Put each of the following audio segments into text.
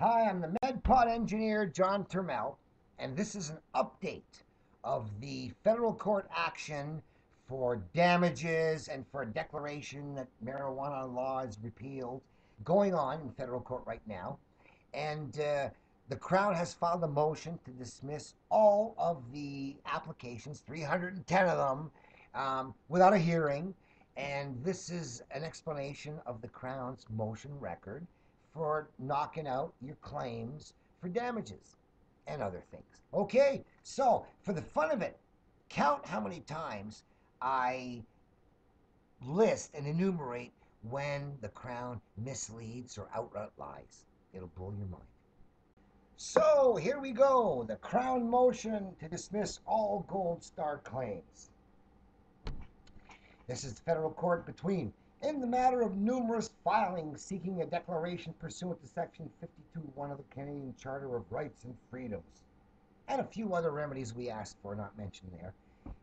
Hi, I'm the MedPot engineer, John Turmel, and this is an update of the federal court action for damages and for a declaration that marijuana law is repealed going on in federal court right now. And uh, the Crown has filed a motion to dismiss all of the applications, 310 of them, um, without a hearing. And this is an explanation of the Crown's motion record for knocking out your claims for damages and other things. Okay, so for the fun of it, count how many times I list and enumerate when the crown misleads or outright lies. It'll blow your mind. So here we go the crown motion to dismiss all gold star claims. This is the federal court between in the matter of numerous filings seeking a declaration pursuant to Section 52.1 of the Canadian Charter of Rights and Freedoms, and a few other remedies we asked for, not mentioned there.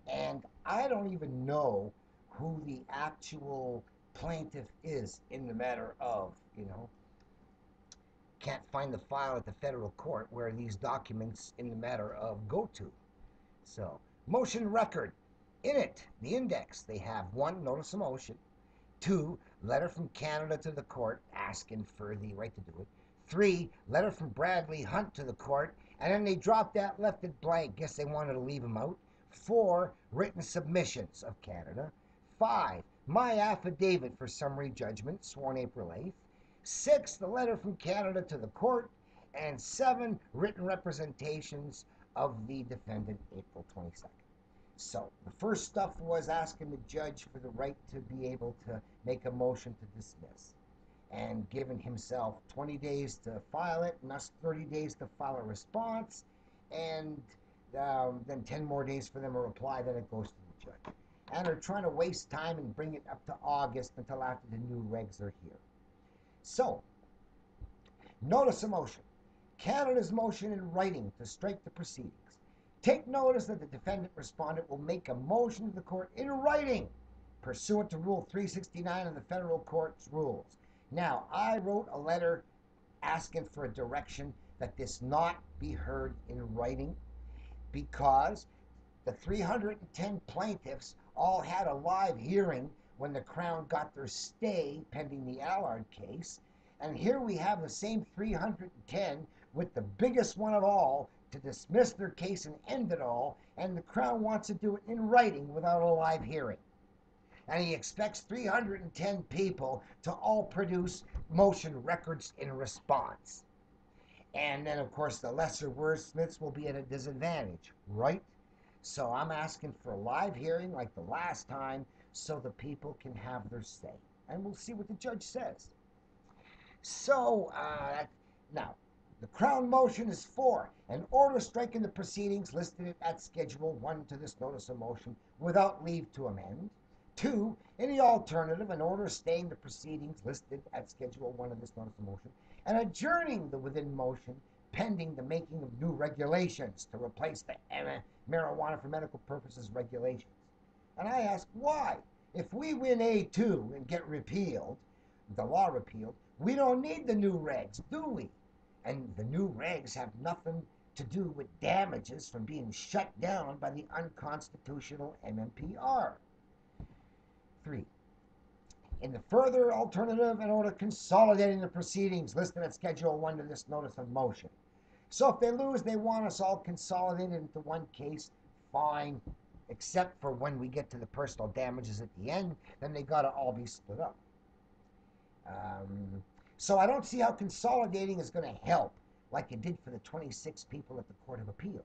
And I don't even know who the actual plaintiff is in the matter of, you know. Can't find the file at the federal court where these documents in the matter of go to. So, motion record. In it, the index, they have one notice of motion, Two, letter from Canada to the court asking for the right to do it. Three, letter from Bradley Hunt to the court, and then they dropped that, left it blank. Guess they wanted to leave him out. Four, written submissions of Canada. Five, my affidavit for summary judgment, sworn April 8th. Six, the letter from Canada to the court. And seven, written representations of the defendant, April 22nd. So the first stuff was asking the judge for the right to be able to make a motion to dismiss and giving himself 20 days to file it, and us 30 days to file a response, and um, then 10 more days for them to reply, then it goes to the judge. And they're trying to waste time and bring it up to August until after the new regs are here. So, notice a motion. Canada's motion in writing to strike the proceedings. Take notice that the defendant respondent will make a motion to the court in writing pursuant to Rule 369 of the federal court's rules. Now, I wrote a letter asking for a direction that this not be heard in writing because the 310 plaintiffs all had a live hearing when the Crown got their stay pending the Allard case. And here we have the same 310 with the biggest one of all to dismiss their case and end it all, and the Crown wants to do it in writing without a live hearing. And he expects 310 people to all produce motion records in response. And then, of course, the lesser wordsmiths will be at a disadvantage, right? So I'm asking for a live hearing like the last time so the people can have their say. And we'll see what the judge says. So, uh, now, the Crown motion is for an order striking the proceedings listed at Schedule 1 to this notice of motion without leave to amend. Two, any alternative, an order staying the proceedings listed at Schedule 1 of this notice of motion and adjourning the within motion pending the making of new regulations to replace the marijuana for medical purposes regulations. And I ask why? If we win A2 and get repealed, the law repealed, we don't need the new regs, do we? And the new regs have nothing to do with damages from being shut down by the unconstitutional MMPR. Three, in the further alternative, in order to consolidating the proceedings listed at Schedule 1 to this notice of motion. So if they lose, they want us all consolidated into one case, fine, except for when we get to the personal damages at the end, then they got to all be split up. Um, so I don't see how consolidating is going to help like it did for the 26 people at the Court of Appeal.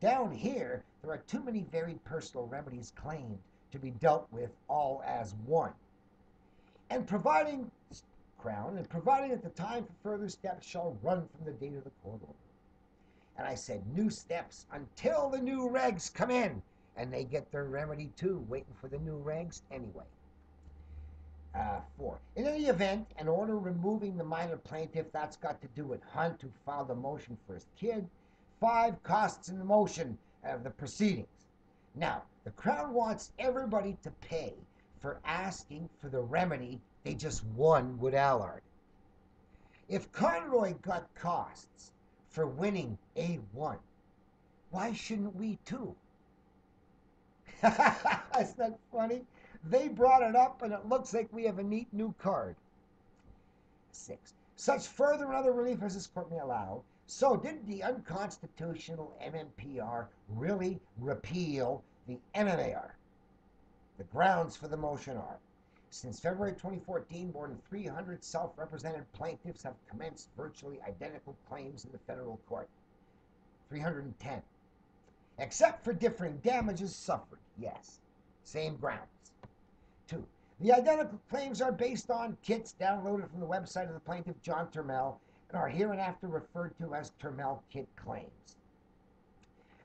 Down here, there are too many varied personal remedies claimed to be dealt with all as one. And providing, Crown, and providing that the time for further steps shall run from the date of the court order. And I said, new steps until the new regs come in. And they get their remedy too, waiting for the new regs anyway. Uh, four. In any event, an order removing the minor plaintiff, that's got to do with Hunt, who filed a motion for his kid. Five, costs in the motion of the proceedings. Now, the Crown wants everybody to pay for asking for the remedy they just won with Allard. If Conroy got costs for winning A1, why shouldn't we too? Isn't that funny? They brought it up, and it looks like we have a neat new card. Six. Such further and other relief as this court may allow. So, did the unconstitutional MMPR really repeal the MMAR? The grounds for the motion are since February 2014, more than 300 self represented plaintiffs have commenced virtually identical claims in the federal court. 310. Except for differing damages suffered, yes. Same grounds. The identical claims are based on kits downloaded from the website of the plaintiff, John Turmel, and are hereinafter referred to as Turmel Kit claims.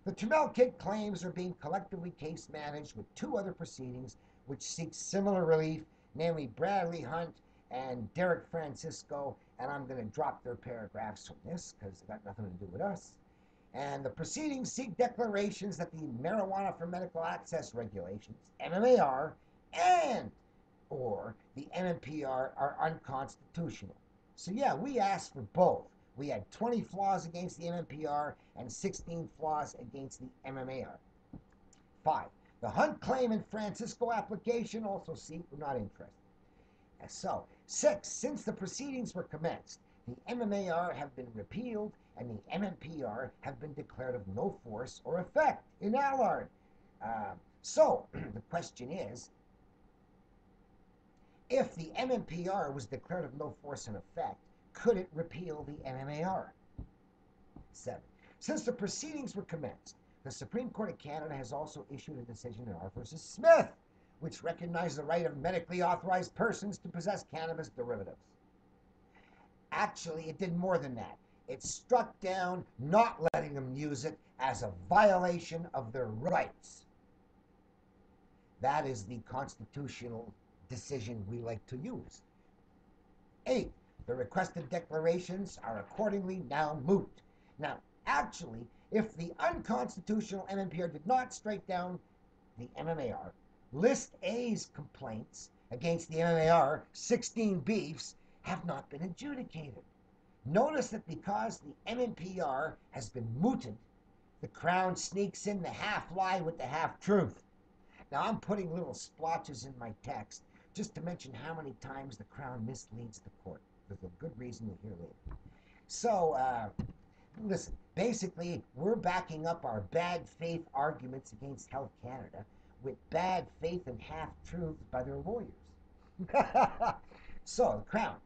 The Turmel Kit claims are being collectively case managed with two other proceedings which seek similar relief namely Bradley Hunt and Derek Francisco, and I'm going to drop their paragraphs from this because they've got nothing to do with us. And the proceedings seek declarations that the Marijuana for Medical Access regulations, MMAR, and or the MMPR are unconstitutional. So yeah, we asked for both. We had 20 flaws against the MMPR and 16 flaws against the MMAR. Five, the Hunt claim and Francisco application also we're not interested. As so, six, since the proceedings were commenced, the MMAR have been repealed and the MMPR have been declared of no force or effect in Allard. Uh, so, the question is, if the MMPR was declared of no force and effect, could it repeal the MMAR? Seven. Since the proceedings were commenced, the Supreme Court of Canada has also issued a decision in R v. Smith, which recognized the right of medically authorized persons to possess cannabis derivatives. Actually, it did more than that. It struck down not letting them use it as a violation of their rights. That is the constitutional decision we like to use. Eight, the requested declarations are accordingly now moot. Now, actually, if the unconstitutional MMPR did not strike down the MMAR, List A's complaints against the MMAR, 16 beefs, have not been adjudicated. Notice that because the MMPR has been mooted, the Crown sneaks in the half lie with the half truth. Now, I'm putting little splotches in my text just to mention how many times the Crown misleads the court. There's a good reason to hear later. So, uh, listen, basically, we're backing up our bad faith arguments against Health Canada with bad faith and half truths by their lawyers. so, the Crown.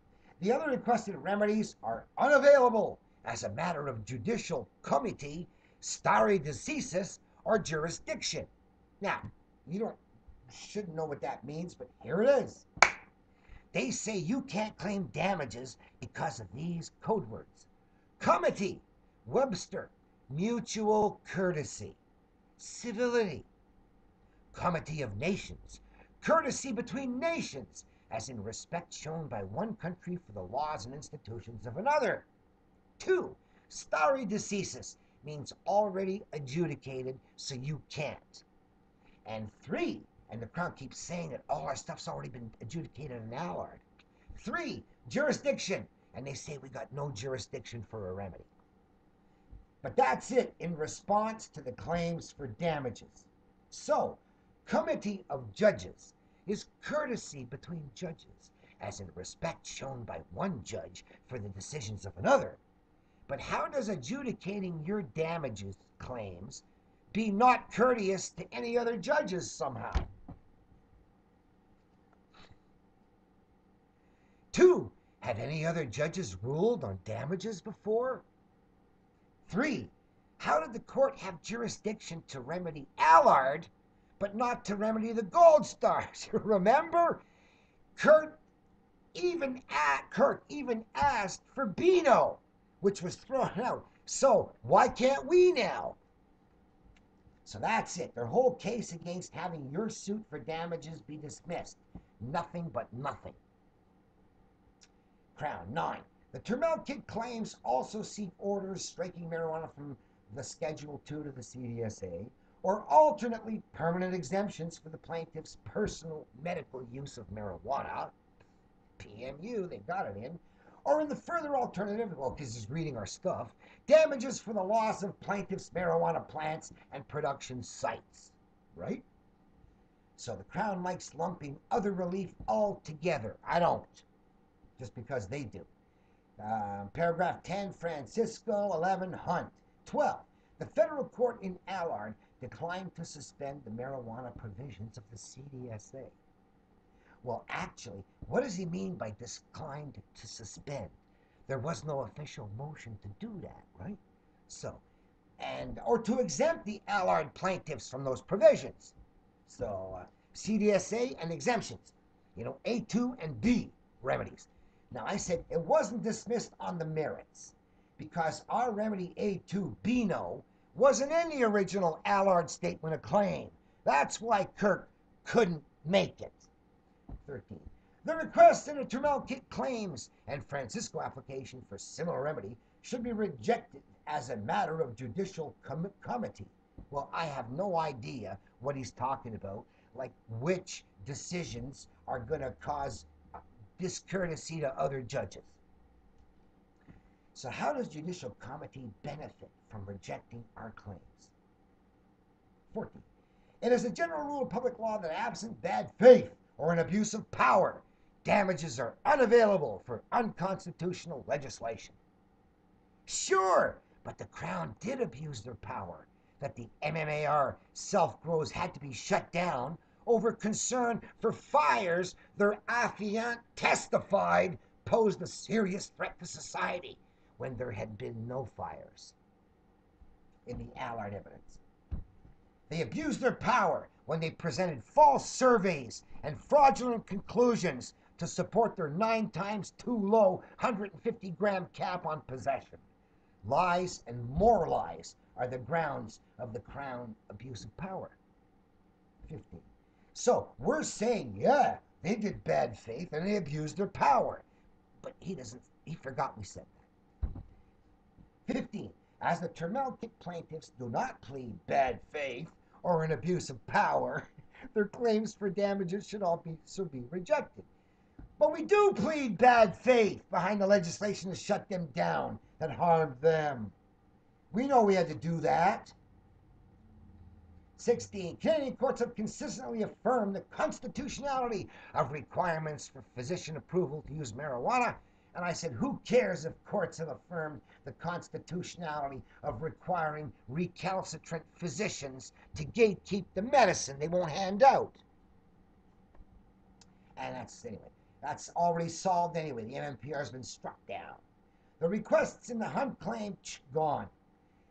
The other requested remedies are unavailable as a matter of judicial comity, stare decisis, or jurisdiction. Now, you don't shouldn't know what that means, but here it is. They say you can't claim damages because of these code words. Comity, Webster, mutual courtesy, civility, comity of nations, courtesy between nations, as in respect shown by one country for the laws and institutions of another. Two, stare decisis means already adjudicated, so you can't. And three, and the Crown keeps saying that all our stuff's already been adjudicated in Allard. Three, jurisdiction, and they say we got no jurisdiction for a remedy. But that's it in response to the claims for damages. So, comity of judges is courtesy between judges, as in respect shown by one judge for the decisions of another. But how does adjudicating your damages claims be not courteous to any other judges somehow? Two, had any other judges ruled on damages before? Three, how did the court have jurisdiction to remedy Allard but not to remedy the Gold Stars. Remember? Kirk even at Kirk even asked for Beano, which was thrown out. So why can't we now? So that's it. Their whole case against having your suit for damages be dismissed. Nothing but nothing. Crown 9. The Turmel Kit claims also seek orders striking marijuana from the Schedule 2 to the CDSA, or alternately permanent exemptions for the plaintiff's personal medical use of marijuana, PMU, they've got it in, Or in the further alternative, well, because he's reading our stuff, damages for the loss of plaintiff's marijuana plants and production sites, right? So the Crown likes lumping other relief all together. I don't, just because they do. Uh, paragraph 10, Francisco, 11, Hunt. 12. The federal court in Allard declined to suspend the marijuana provisions of the CDSA. Well, actually, what does he mean by declined to suspend? There was no official motion to do that, right? So, and or to exempt the Allard plaintiffs from those provisions. So, uh, CDSA and exemptions, you know, A2 and B remedies. Now, I said it wasn't dismissed on the merits because our remedy A2 no wasn't in the original Allard statement of claim. That's why Kirk couldn't make it. 13. The request in the Turmel Kit claims and Francisco application for similar remedy should be rejected as a matter of judicial com- comity. Well, I have no idea what he's talking about, like which decisions are going to cause discourtesy to other judges. So, how does judicial comity benefit from rejecting our claims? 14. It is a general rule of public law that absent bad faith or an abuse of power, damages are unavailable for unconstitutional legislation. Sure, but the Crown did abuse their power, that the MMAR self grows had to be shut down over concern for fires their affiant testified posed a serious threat to society when there had been no fires in the Allard evidence. They abused their power when they presented false surveys and fraudulent conclusions to support their nine times too low 150 gram cap on possession. Lies and more lies are the grounds of the Crown abuse of power. 15. So we're saying, yeah, they did bad faith and they abused their power. But he doesn't, he forgot we said that. 15. As the Turmel Kit plaintiffs do not plead bad faith or an abuse of power, their claims for damages should so be rejected. But we do plead bad faith behind the legislation to shut them down that harmed them. We know we had to do that. 16. Canadian courts have consistently affirmed the constitutionality of requirements for physician approval to use marijuana and I said, who cares if courts have affirmed the constitutionality of requiring recalcitrant physicians to gatekeep the medicine they won't hand out? And that's, anyway, that's already solved anyway. The MMPR has been struck down. The requests in the Hunt claim, gone.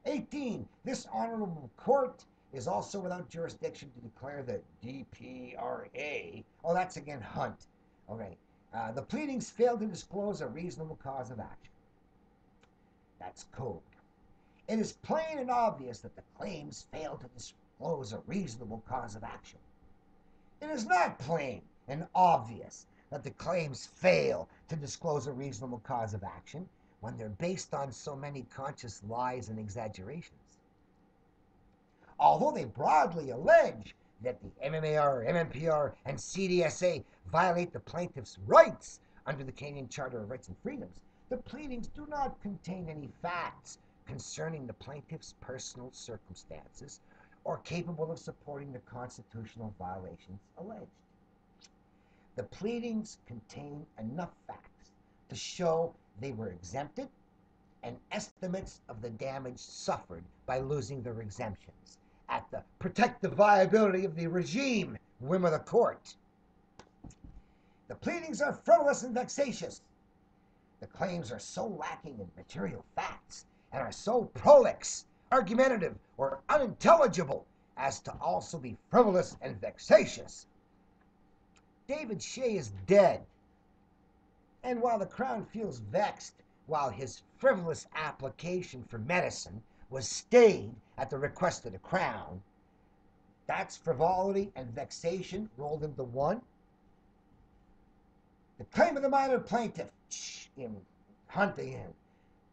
18. This honorable court is also without jurisdiction to declare the DPRA. Oh, that's again Hunt. Okay. Uh, the pleadings fail to disclose a reasonable cause of action. That's code. It is plain and obvious that the claims fail to disclose a reasonable cause of action. It is not plain and obvious that the claims fail to disclose a reasonable cause of action when they're based on so many conscious lies and exaggerations. Although they broadly allege that the MMAR, MMPR, and CDSA violate the plaintiff's rights under the Canadian Charter of Rights and Freedoms, the pleadings do not contain any facts concerning the plaintiff's personal circumstances or capable of supporting the constitutional violations alleged. The pleadings contain enough facts to show they were exempted and estimates of the damage suffered by losing their exemptions the protect the viability of the regime whim of the court. The pleadings are frivolous and vexatious. The claims are so lacking in material facts and are so prolix, argumentative, or unintelligible as to also be frivolous and vexatious. David Shea is dead. And while the Crown feels vexed while his frivolous application for medicine was stayed at the request of the crown. That's frivolity and vexation rolled into one. The claim of the minor plaintiff in Huntington.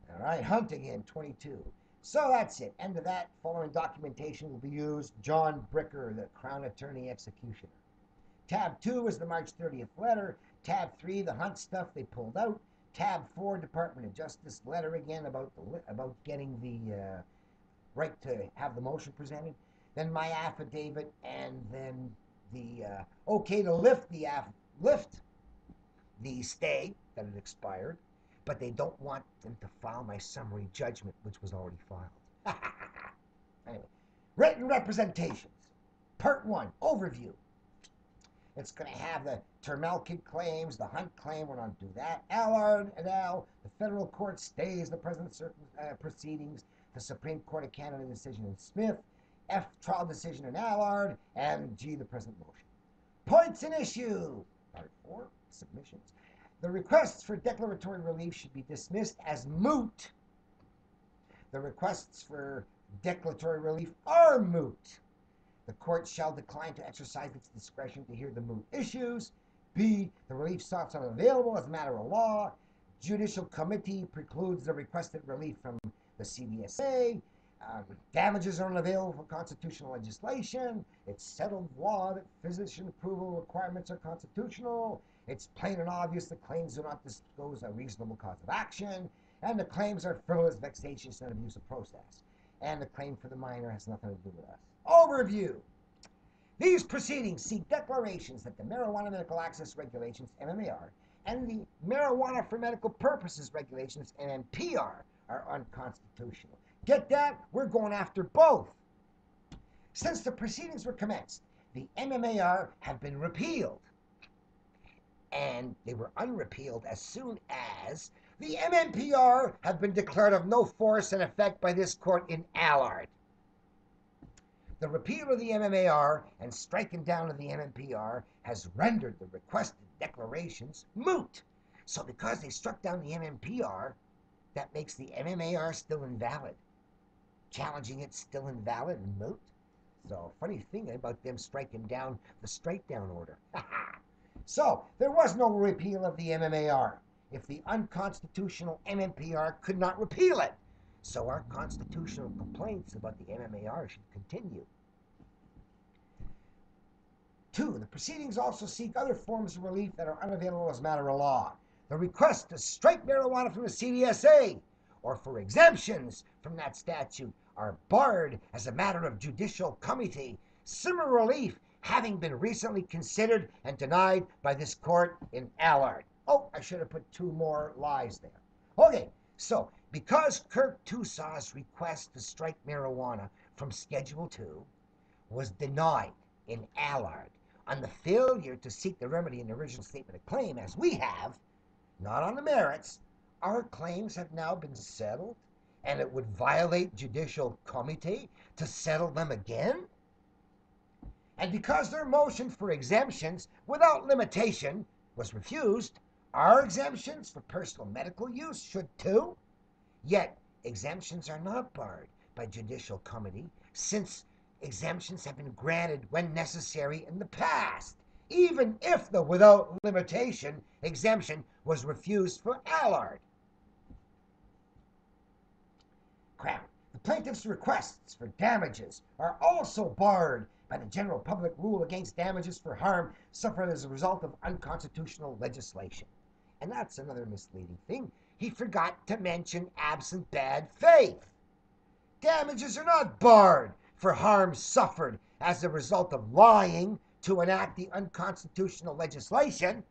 All right, Huntington 22. So that's it. End of that. Following documentation will be used. John Bricker, the Crown Attorney Executioner. Tab 2 is the March 30th letter. Tab 3, the Hunt stuff they pulled out. tab four, Department of Justice letter again about the about getting the uh, right to have the motion presented. Then my affidavit, and then the uh, okay to lift the aff- lift the stay that had expired, but they don't want them to file my summary judgment, which was already filed. anyway, written representations. Part one, overview. It's going to have the Turmel Kit claims, the Hunt claim. We're not do that. Allard et al. The federal court stays the present uh, proceedings. The Supreme Court of Canada decision in Smith. F trial decision in Allard, and G the present motion. Points in issue. Part four, submissions. The requests for declaratory relief should be dismissed as moot. The requests for declaratory relief are moot. The court shall decline to exercise its discretion to hear the moot issues. B. The relief sought is unavailable as a matter of law. Judicial comity precludes the requested relief from the CDSA. Um, damages are unavailable for constitutional legislation. It's settled law that physician approval requirements are constitutional. It's plain and obvious the claims do not disclose a reasonable cause of action. And the claims are frivolous, vexatious, and abusive process. And the claim for the minor has nothing to do with us. Overview. These proceedings seek declarations that the Marijuana Medical Access Regulations, MMAR, and the Marijuana for Medical Purposes Regulations, MMPR, are unconstitutional. Get that? We're going after both. Since the proceedings were commenced, the MMAR have been repealed. And they were unrepealed as soon as the MMPR have been declared of no force and effect by this court in Allard. The repeal of the MMAR and striking down of the MMPR has rendered the requested declarations moot. So, because they struck down the MMPR, that makes the MMAR still invalid. Challenging it still invalid and moot. So, funny thing about them striking down the strike down order. so, there was no repeal of the MMAR if the unconstitutional MMPR could not repeal it. So our constitutional complaints about the MMAR should continue. Two, the proceedings also seek other forms of relief that are unavailable as a matter of law. The request to strike marijuana from the CDSA or for exemptions from that statute are barred as a matter of judicial comity. Similar relief having been recently considered and denied by this court in Allard. Oh, I should have put two more lies there. Okay, so because Kirk Tousaw's request to strike marijuana from Schedule 2 was denied in Allard on the failure to seek the remedy in the original statement of claim, as we have, not on the merits, our claims have now been settled, and it would violate judicial comity to settle them again? And because their motion for exemptions without limitation was refused, our exemptions for personal medical use should too. Yet, exemptions are not barred by judicial comity since exemptions have been granted when necessary in the past, even if the without limitation exemption was refused for Allard. Crown. The plaintiff's requests for damages are also barred by the general public rule against damages for harm suffered as a result of unconstitutional legislation. And that's another misleading thing. He forgot to mention absent bad faith. Damages are not barred for harm suffered as a result of lying to enact the unconstitutional legislation,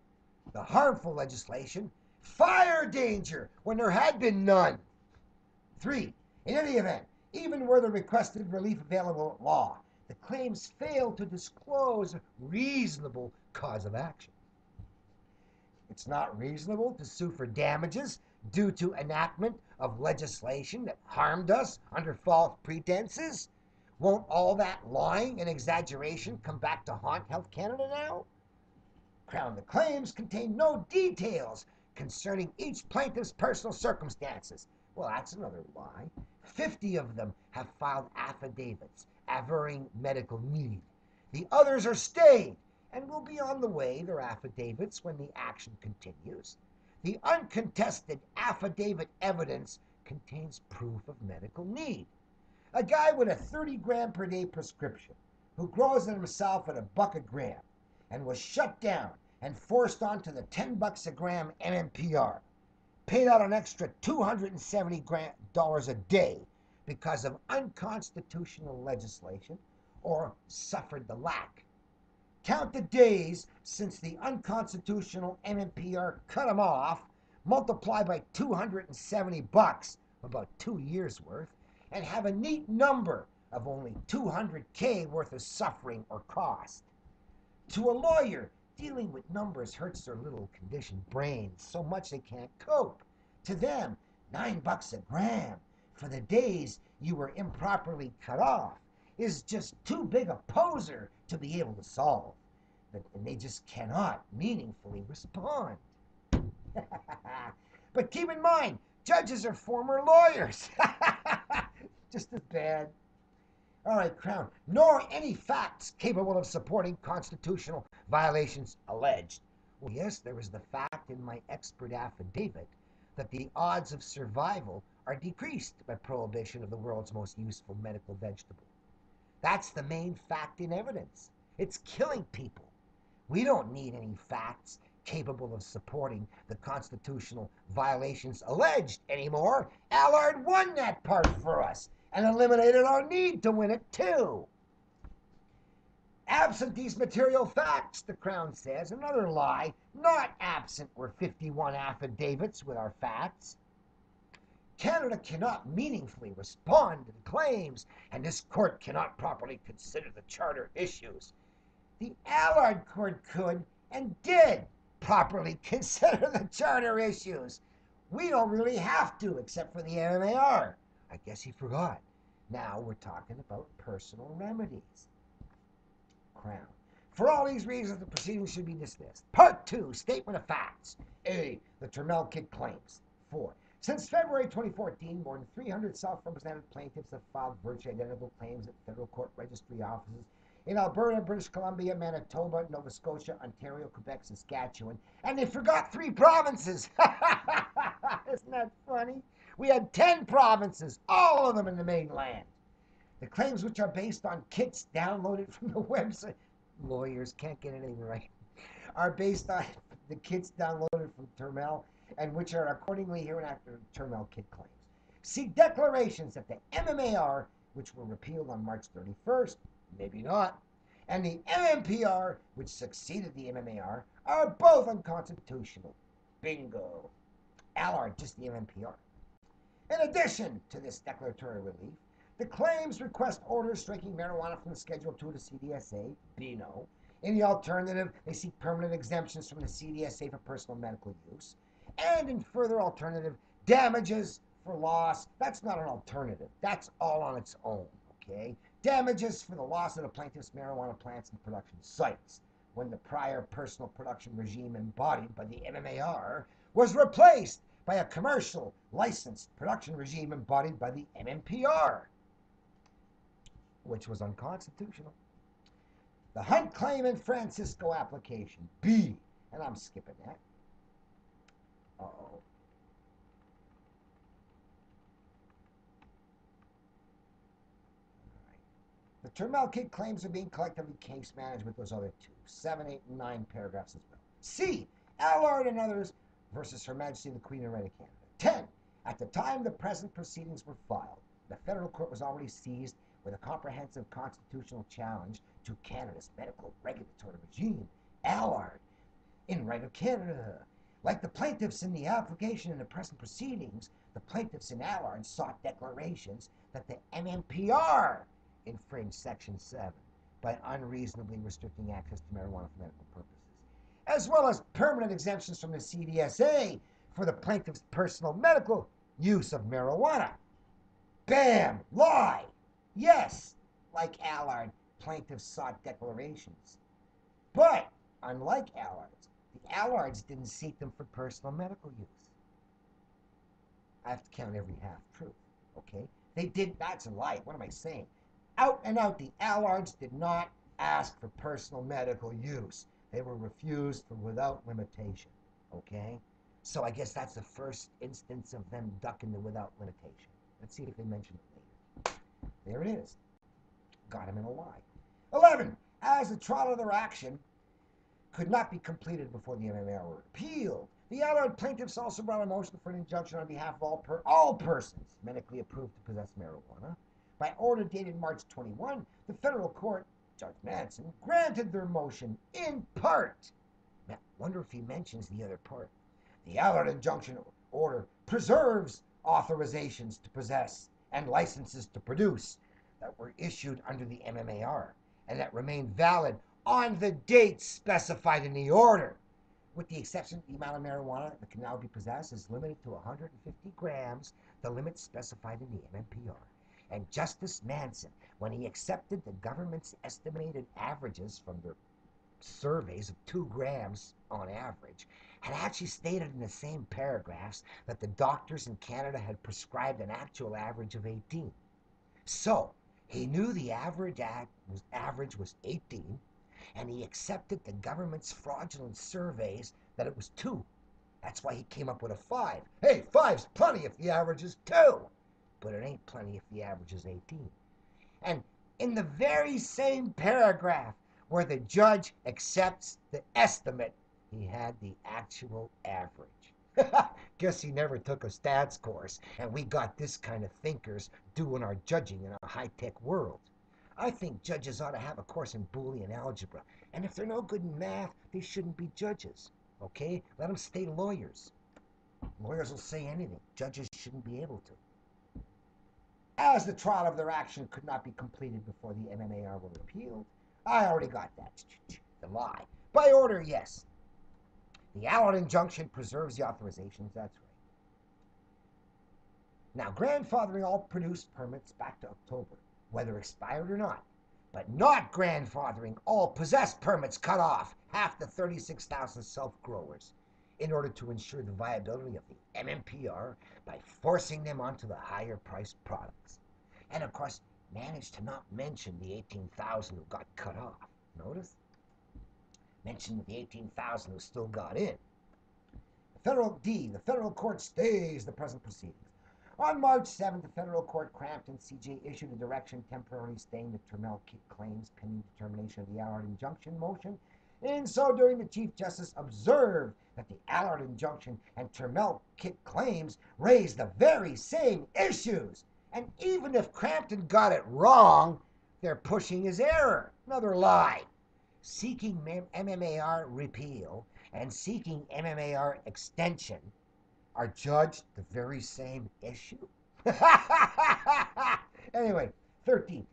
the harmful legislation, fire danger when there had been none. Three, in any event, even were the requested relief available at law, the claims fail to disclose a reasonable cause of action. It's not reasonable to sue for damages due to enactment of legislation that harmed us under false pretenses. Won't all that lying and exaggeration come back to haunt Health Canada now? Crown the claims contain no details concerning each plaintiff's personal circumstances. Well, that's another lie. 50 of them have filed affidavits averring medical need. The others are stayed and will be on the way, their affidavits, when the action continues. The uncontested affidavit evidence contains proof of medical need. A guy with a 30 gram per day prescription who grows it himself at a buck a gram and was shut down and forced onto the 10 bucks a gram MMPR paid out an extra $270 a day because of unconstitutional legislation or suffered the lack. Count the days since the unconstitutional MMPR cut them off, multiply by 270 bucks, about two years worth, and have a neat number of only 200K worth of suffering or cost. To a lawyer, dealing with numbers hurts their little conditioned brains so much they can't cope. To them, nine bucks a gram for the days you were improperly cut off is just too big a poser to be able to solve. And they just cannot meaningfully respond. but keep in mind, judges are former lawyers. just as bad. All right, Crown. Nor any facts capable of supporting constitutional violations alleged. Well, yes, there is the fact in my expert affidavit that the odds of survival are decreased by prohibition of the world's most useful medical vegetable. That's the main fact in evidence. It's killing people. We don't need any facts capable of supporting the constitutional violations alleged anymore. Allard won that part for us and eliminated our need to win it too. Absent these material facts, the Crown says, another lie, not absent were 51 affidavits with our facts. Canada cannot meaningfully respond to the claims, and this court cannot properly consider the charter issues. The Allard court could and did properly consider the charter issues. We don't really have to, except for the MMAR. I guess he forgot. Now we're talking about personal remedies. Crown. For all these reasons, the proceedings should be dismissed. Part 2, Statement of Facts. A. The Turmel Kit claims. 4. Since February 2014, more than 300 self-represented plaintiffs have filed virtually identical claims at federal court registry offices in Alberta, British Columbia, Manitoba, Nova Scotia, Ontario, Quebec, Saskatchewan, and they forgot three provinces. Isn't that funny? We had 10 provinces, all of them in the mainland. The claims, which are based on kits downloaded from the website, lawyers can't get anything right, are based on the kits downloaded from Turmel and which are accordingly hereinafter Turmel kit claims. See declarations that the MMAR, which were repealed on March 31st, maybe not, and the MMPR, which succeeded the MMAR, are both unconstitutional. Bingo. Allard, just the MMPR. In addition to this declaratory relief, the claims request orders striking marijuana from the Schedule 2 to the CDSA, BINO. In the alternative, they seek permanent exemptions from the CDSA for personal medical use and in further alternative, damages for loss. That's not an alternative. That's all on its own, okay? Damages for the loss of the plaintiff's marijuana plants and production sites when the prior personal production regime embodied by the MMAR was replaced by a commercial licensed production regime embodied by the MMPR, which was unconstitutional. The Hunt claim in Francisco application, B, and I'm skipping that. Uh-oh. The Turmel Kit claims are being collectively case managed with those other two, seven, eight, nine paragraphs as well. C. Allard and others versus Her Majesty the Queen in Right of Canada. 10. At the time the present proceedings were filed, the federal court was already seized with a comprehensive constitutional challenge to Canada's medical regulatory regime. Allard, in right of Canada, like the plaintiffs in the application in the present proceedings, the plaintiffs in Allard sought declarations that the MMPR infringed Section 7 by unreasonably restricting access to marijuana for medical purposes, as well as permanent exemptions from the CDSA for the plaintiff's personal medical use of marijuana. Bam! Lie! Yes, like Allard, plaintiffs sought declarations. But, unlike Allard, the Allards didn't seek them for personal medical use. I have to count every half truth, okay? They did, that's a lie. What am I saying? Out and out, the Allards did not ask for personal medical use. They were refused for without limitation, okay? So I guess that's the first instance of them ducking the without limitation. Let's see if they mention it later. There it is. Got him in a lie. 11. As the trial of their action, could not be completed before the MMAR were repealed. The Allard plaintiffs also brought a motion for an injunction on behalf of all, per- all persons medically approved to possess marijuana. By order dated March 21, the federal court, Judge Manson, granted their motion in part. Wonder if he mentions the other part. The Allard injunction order preserves authorizations to possess and licenses to produce that were issued under the MMAR and that remain valid on the dates specified in the order. With the exception the amount of marijuana that can now be possessed is limited to 150 grams, the limit specified in the MMPR. And Justice Manson, when he accepted the government's estimated averages from their surveys of two grams on average, had actually stated in the same paragraphs that the doctors in Canada had prescribed an actual average of 18. So, he knew the average, was, average was 18, and he accepted the government's fraudulent surveys that it was 2. That's why he came up with a 5. Hey, five's plenty if the average is 2. But it ain't plenty if the average is 18. And in the very same paragraph where the judge accepts the estimate he had the actual average. Guess he never took a stats course, and we got this kind of thinkers doing our judging in a high tech world. I think judges ought to have a course in Boolean algebra, and if they're no good in math, they shouldn't be judges. Okay? Let them stay lawyers. Lawyers will say anything. Judges shouldn't be able to. As the trial of their action could not be completed before the MMAR were repealed, I already got that. The lie. By order, yes. The Allard injunction preserves the authorizations. That's right. Now, grandfathering all produced permits back to October, whether expired or not, but not grandfathering all possessed permits cut off half the 36,000 self growers in order to ensure the viability of the MMPR by forcing them onto the higher priced products. And of course, managed to not mention the 18,000 who got cut off. Notice? mentioned the 18,000 who still got in. The federal D, the federal court stays the present proceedings. On March 7th, the federal court Crampton CJ issued a direction temporarily staying the Turmel claims pending determination of the Allard injunction motion. In so doing, the Chief Justice observed that the Allard injunction and Turmel Kit claims raise the very same issues. And even if Crampton got it wrong, they're pushing his error. Another lie seeking MMAR repeal and seeking MMAR extension are judged the very same issue? anyway, 13.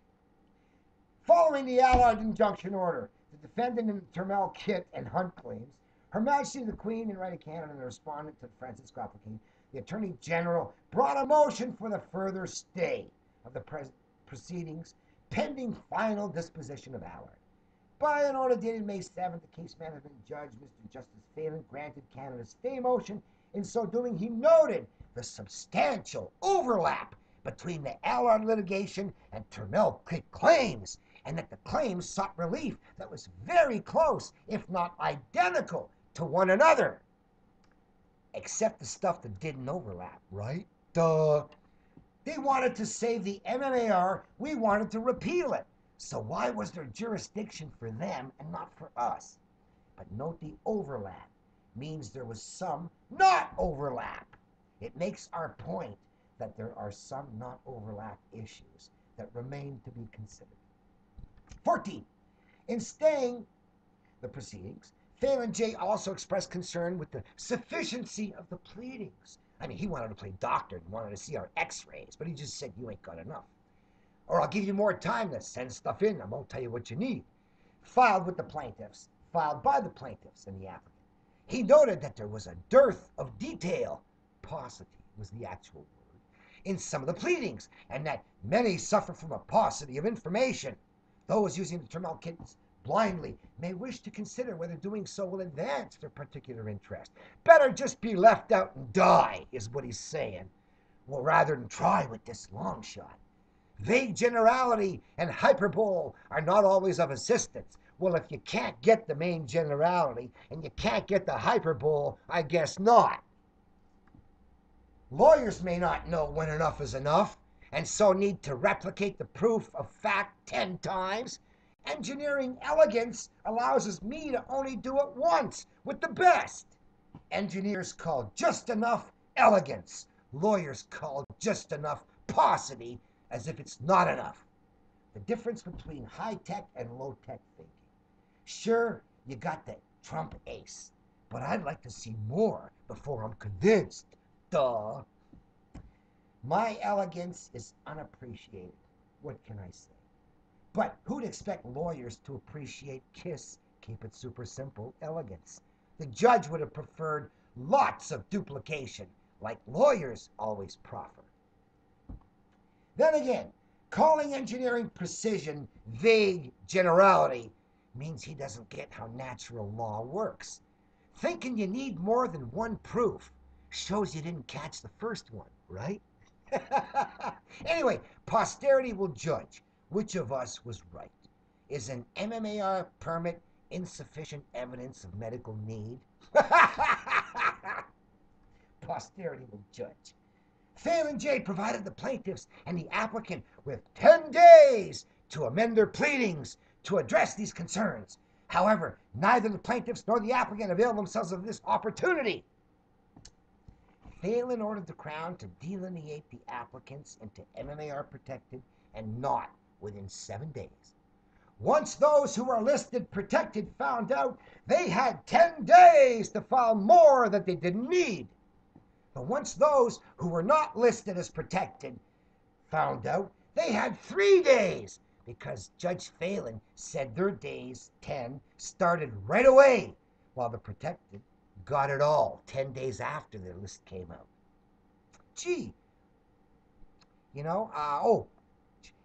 Following the Allard injunction order, defendant in the Turmel Kit and Hunt claims, Her Majesty the Queen and Right of Canada and the respondent to Francisco application, the Attorney General brought a motion for the further stay of the present proceedings pending final disposition of Allard. By an order dated May 7th, the case management judge, Mr. Justice Phelan, granted Canada's stay motion. In so doing, he noted the substantial overlap between the Allard litigation and Turmel Kit claims, and that the claims sought relief that was very close, if not identical, to one another. Except the stuff that didn't overlap, right? Duh. They wanted to save the MMAR, we wanted to repeal it. So why was there jurisdiction for them and not for us? But note the overlap means there was some not overlap. It makes our point that there are some not overlap issues that remain to be considered. 14. In staying the proceedings, Phelan J also expressed concern with the sufficiency of the pleadings. I mean, he wanted to play doctor and wanted to see our x rays, but he just said, You ain't got enough or I'll give you more time to send stuff in. I won't tell you what you need. Filed with the plaintiffs, filed by the plaintiffs and the applicant. He noted that there was a dearth of detail, paucity was the actual word, in some of the pleadings, and that many suffer from a paucity of information. Those using the Turmel kits blindly may wish to consider whether doing so will advance their particular interest. Better just be left out and die, is what he's saying. Well, rather than try with this long shot. Vague generality and hyperbole are not always of assistance. Well, if you can't get the main generality and you can't get the hyperbole, I guess not. Lawyers may not know when enough is enough and so need to replicate the proof of fact 10 times. Engineering elegance allows us me to only do it once with the best. Engineers call just enough elegance. Lawyers call just enough paucity as if it's not enough. The difference between high tech and low tech thinking. Sure, you got the Trump ace, but I'd like to see more before I'm convinced. Duh. My elegance is unappreciated. What can I say? But who'd expect lawyers to appreciate KISS, keep it super simple, elegance? The judge would have preferred lots of duplication, like lawyers always proffer. Then again, calling engineering precision vague generality means he doesn't get how natural law works. Thinking you need more than one proof shows you didn't catch the first one, right? anyway, posterity will judge which of us was right. Is an MMAR permit insufficient evidence of medical need? Posterity will judge. Phelan J provided the plaintiffs and the applicant with 10 days to amend their pleadings to address these concerns. However, neither the plaintiffs nor the applicant availed themselves of this opportunity. Phelan ordered the Crown to delineate the applicants into MMAR protected and not within seven days. Once those who were listed protected found out, they had 10 days to file more that they didn't need. But once those who were not listed as protected found out, they had three days because Judge Phelan said their days, 10, started right away, while the protected got it all 10 days after their list came out. Gee, you know, uh, oh,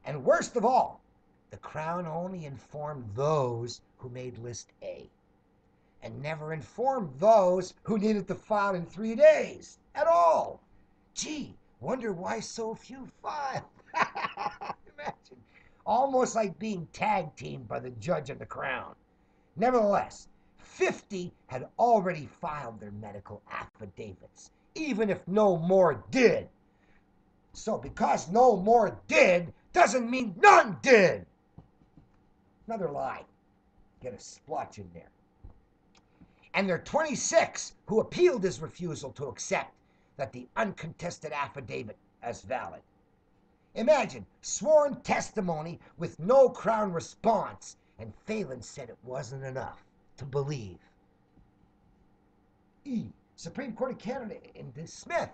and worst of all, the Crown only informed those who made List A and never informed those who needed to file in three days at all. Gee, wonder why so few filed. Imagine. Almost like being tag teamed by the judge and the crown. Nevertheless, 50 had already filed their medical affidavits, even if no more did. So, because no more did, doesn't mean none did. Another lie. Get a splotch in there. And there are 26 who appealed his refusal to accept that the uncontested affidavit as valid. Imagine sworn testimony with no Crown response, and Phelan said it wasn't enough to believe. E. Supreme Court of Canada in Smith.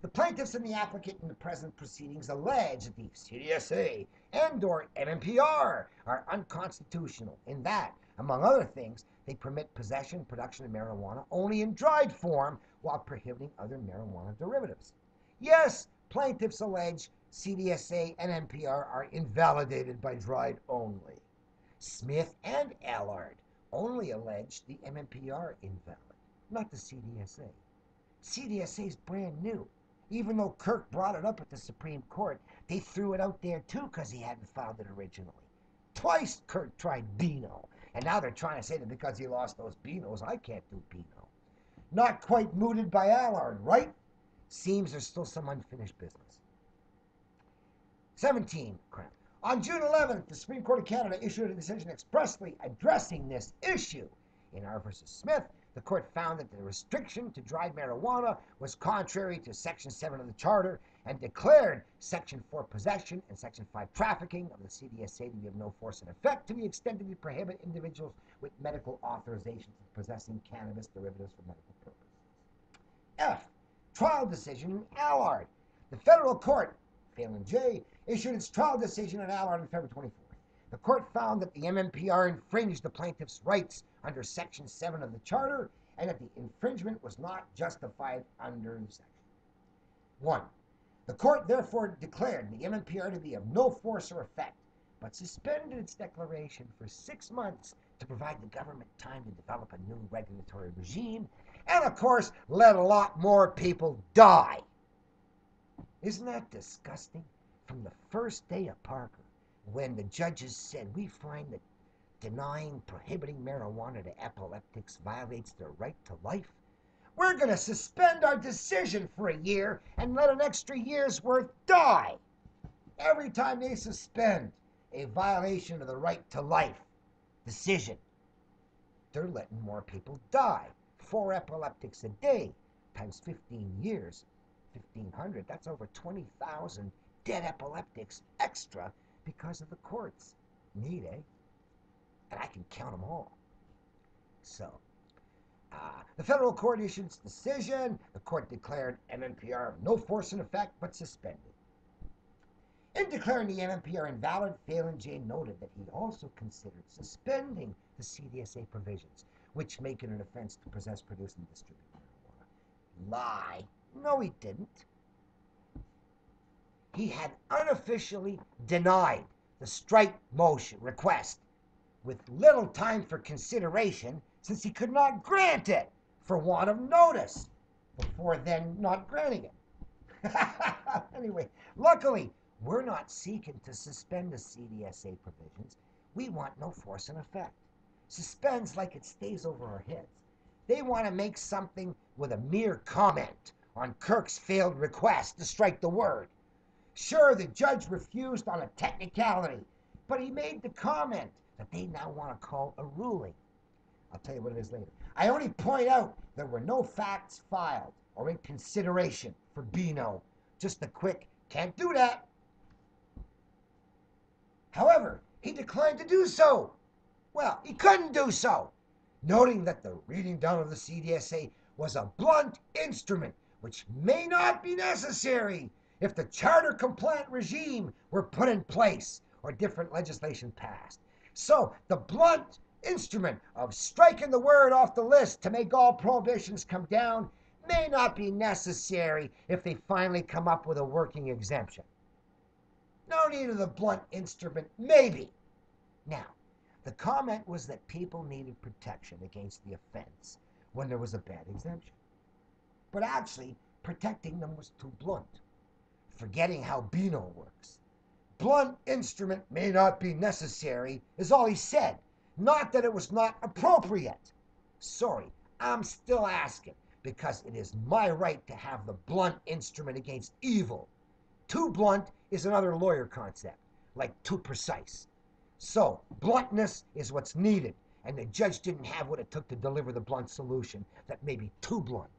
The plaintiffs and the applicant in the present proceedings allege that the CDSA and or MMPR are unconstitutional in that, among other things, they permit possession and production of marijuana only in dried form while prohibiting other marijuana derivatives. Yes, plaintiffs allege CDSA and MPR are invalidated by dried only. Smith and Allard only alleged the MMPR invalid, not the CDSA. CDSA is brand new. Even though Kirk brought it up at the Supreme Court, they threw it out there too because he hadn't filed it originally. Twice Kirk tried Beano, and now they're trying to say that because he lost those Beanos, I can't do Beano. Not quite mooted by Allard, right? Seems there's still some unfinished business. 17. Crap. On June 11th, the Supreme Court of Canada issued a decision expressly addressing this issue. In R versus Smith, the court found that the restriction to dried marijuana was contrary to Section 7 of the Charter and declared Section 4 possession and Section 5 trafficking of the CDSA to be of no force and effect to the extent that we prohibit individuals with medical authorizations of possessing cannabis derivatives for medical purposes. F. Trial decision in Allard. The federal court, Phelan J., issued its trial decision in Allard on February 24th. The court found that the MMPR infringed the plaintiff's rights under Section 7 of the Charter and that the infringement was not justified under the section. 1. The court therefore declared the MMPR to be of no force or effect, but suspended its declaration for six months to provide the government time to develop a new regulatory regime, and of course, let a lot more people die. Isn't that disgusting? From the first day of Parker, when the judges said, We find that denying, prohibiting marijuana to epileptics violates their right to life, we're going to suspend our decision for a year and let an extra year's worth die. Every time they suspend a violation of the right to life decision, they're letting more people die. four epileptics a day times 15 years, 1500, that's over 20,000 dead epileptics extra because of the courts. Neat, eh? And I can count them all. So, uh, the federal court issued its decision. The court declared MMPR of no force in effect but suspended. In declaring the MMPR invalid, Phelan J noted that he also considered suspending the CDSA provisions, which make it an offense to possess, produce, and distribute marijuana. Lie. No, he didn't. He had unofficially denied the strike motion request with little time for consideration since he could not grant it for want of notice before then not granting it. anyway, luckily, we're not seeking to suspend the CDSA provisions. We want no force and effect. Suspends like it stays over our heads. They want to make something with a mere comment on Kirk's failed request to strike the word. Sure, the judge refused on a technicality, but he made the comment that they now want to call a ruling. I'll tell you what it is later. I only point out there were no facts filed or in consideration for Beano. Just a quick, can't do that. However, he declined to do so. Well, he couldn't do so, noting that the reading down of the CDSA was a blunt instrument which may not be necessary if the charter compliant regime were put in place or different legislation passed. So the blunt instrument of striking the word off the list to make all prohibitions come down may not be necessary if they finally come up with a working exemption. No need of the blunt instrument, maybe. Now, the comment was that people needed protection against the offense when there was a bad exemption. But actually, protecting them was too blunt, forgetting how Beano works. Blunt instrument may not be necessary, is all he said, not that it was not appropriate. Sorry, I'm still asking, because it is my right to have the blunt instrument against evil. Too blunt is another lawyer concept, like too precise. So, bluntness is what's needed, and the judge didn't have what it took to deliver the blunt solution that may be too blunt.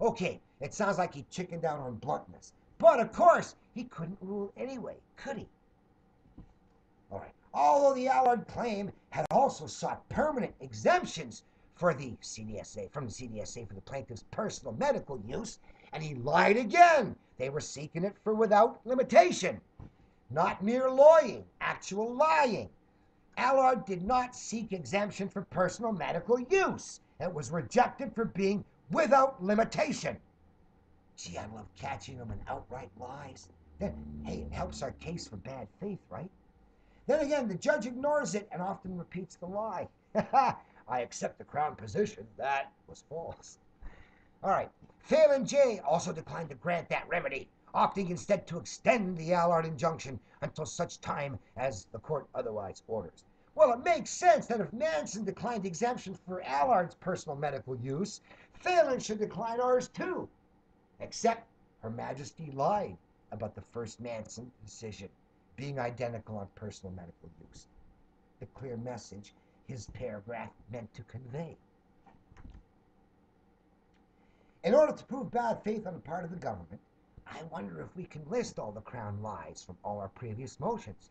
Okay, it sounds like he chickened out on bluntness. But of course, he couldn't rule anyway, could he? All right. Although the Allard claim had also sought permanent exemptions for the CDSA from the CDSA for the plaintiff's personal medical use, and he lied again. They were seeking it for without limitation, not mere lying, actual lying. Allard did not seek exemption for personal medical use. It was rejected for being without limitation. Gee, I love catching them in outright lies. Then, hey, it helps our case for bad faith, right? Then again, the judge ignores it and often repeats the lie. I accept the Crown position. That was false. All right. Phelan J also declined to grant that remedy, opting instead to extend the Allard injunction until such time as the court otherwise orders. Well, it makes sense that if Manson declined exemption for Allard's personal medical use, Phelan should decline ours too. Except Her Majesty lied about the first Manson decision being identical on personal medical use. The clear message his paragraph meant to convey. In order to prove bad faith on the part of the government, I wonder if we can list all the Crown lies from all our previous motions.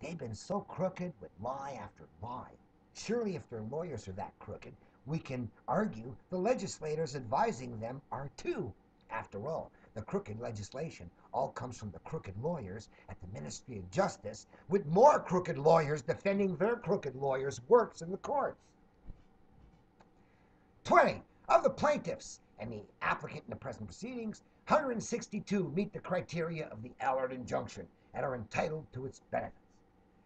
They've been so crooked with lie after lie. Surely, if their lawyers are that crooked, we can argue the legislators advising them are too. After all, the crooked legislation all comes from the crooked lawyers at the Ministry of Justice, with more crooked lawyers defending their crooked lawyers' works in the courts. 20 of the plaintiffs and the applicant in the present proceedings, 162 meet the criteria of the Allard injunction and are entitled to its benefits.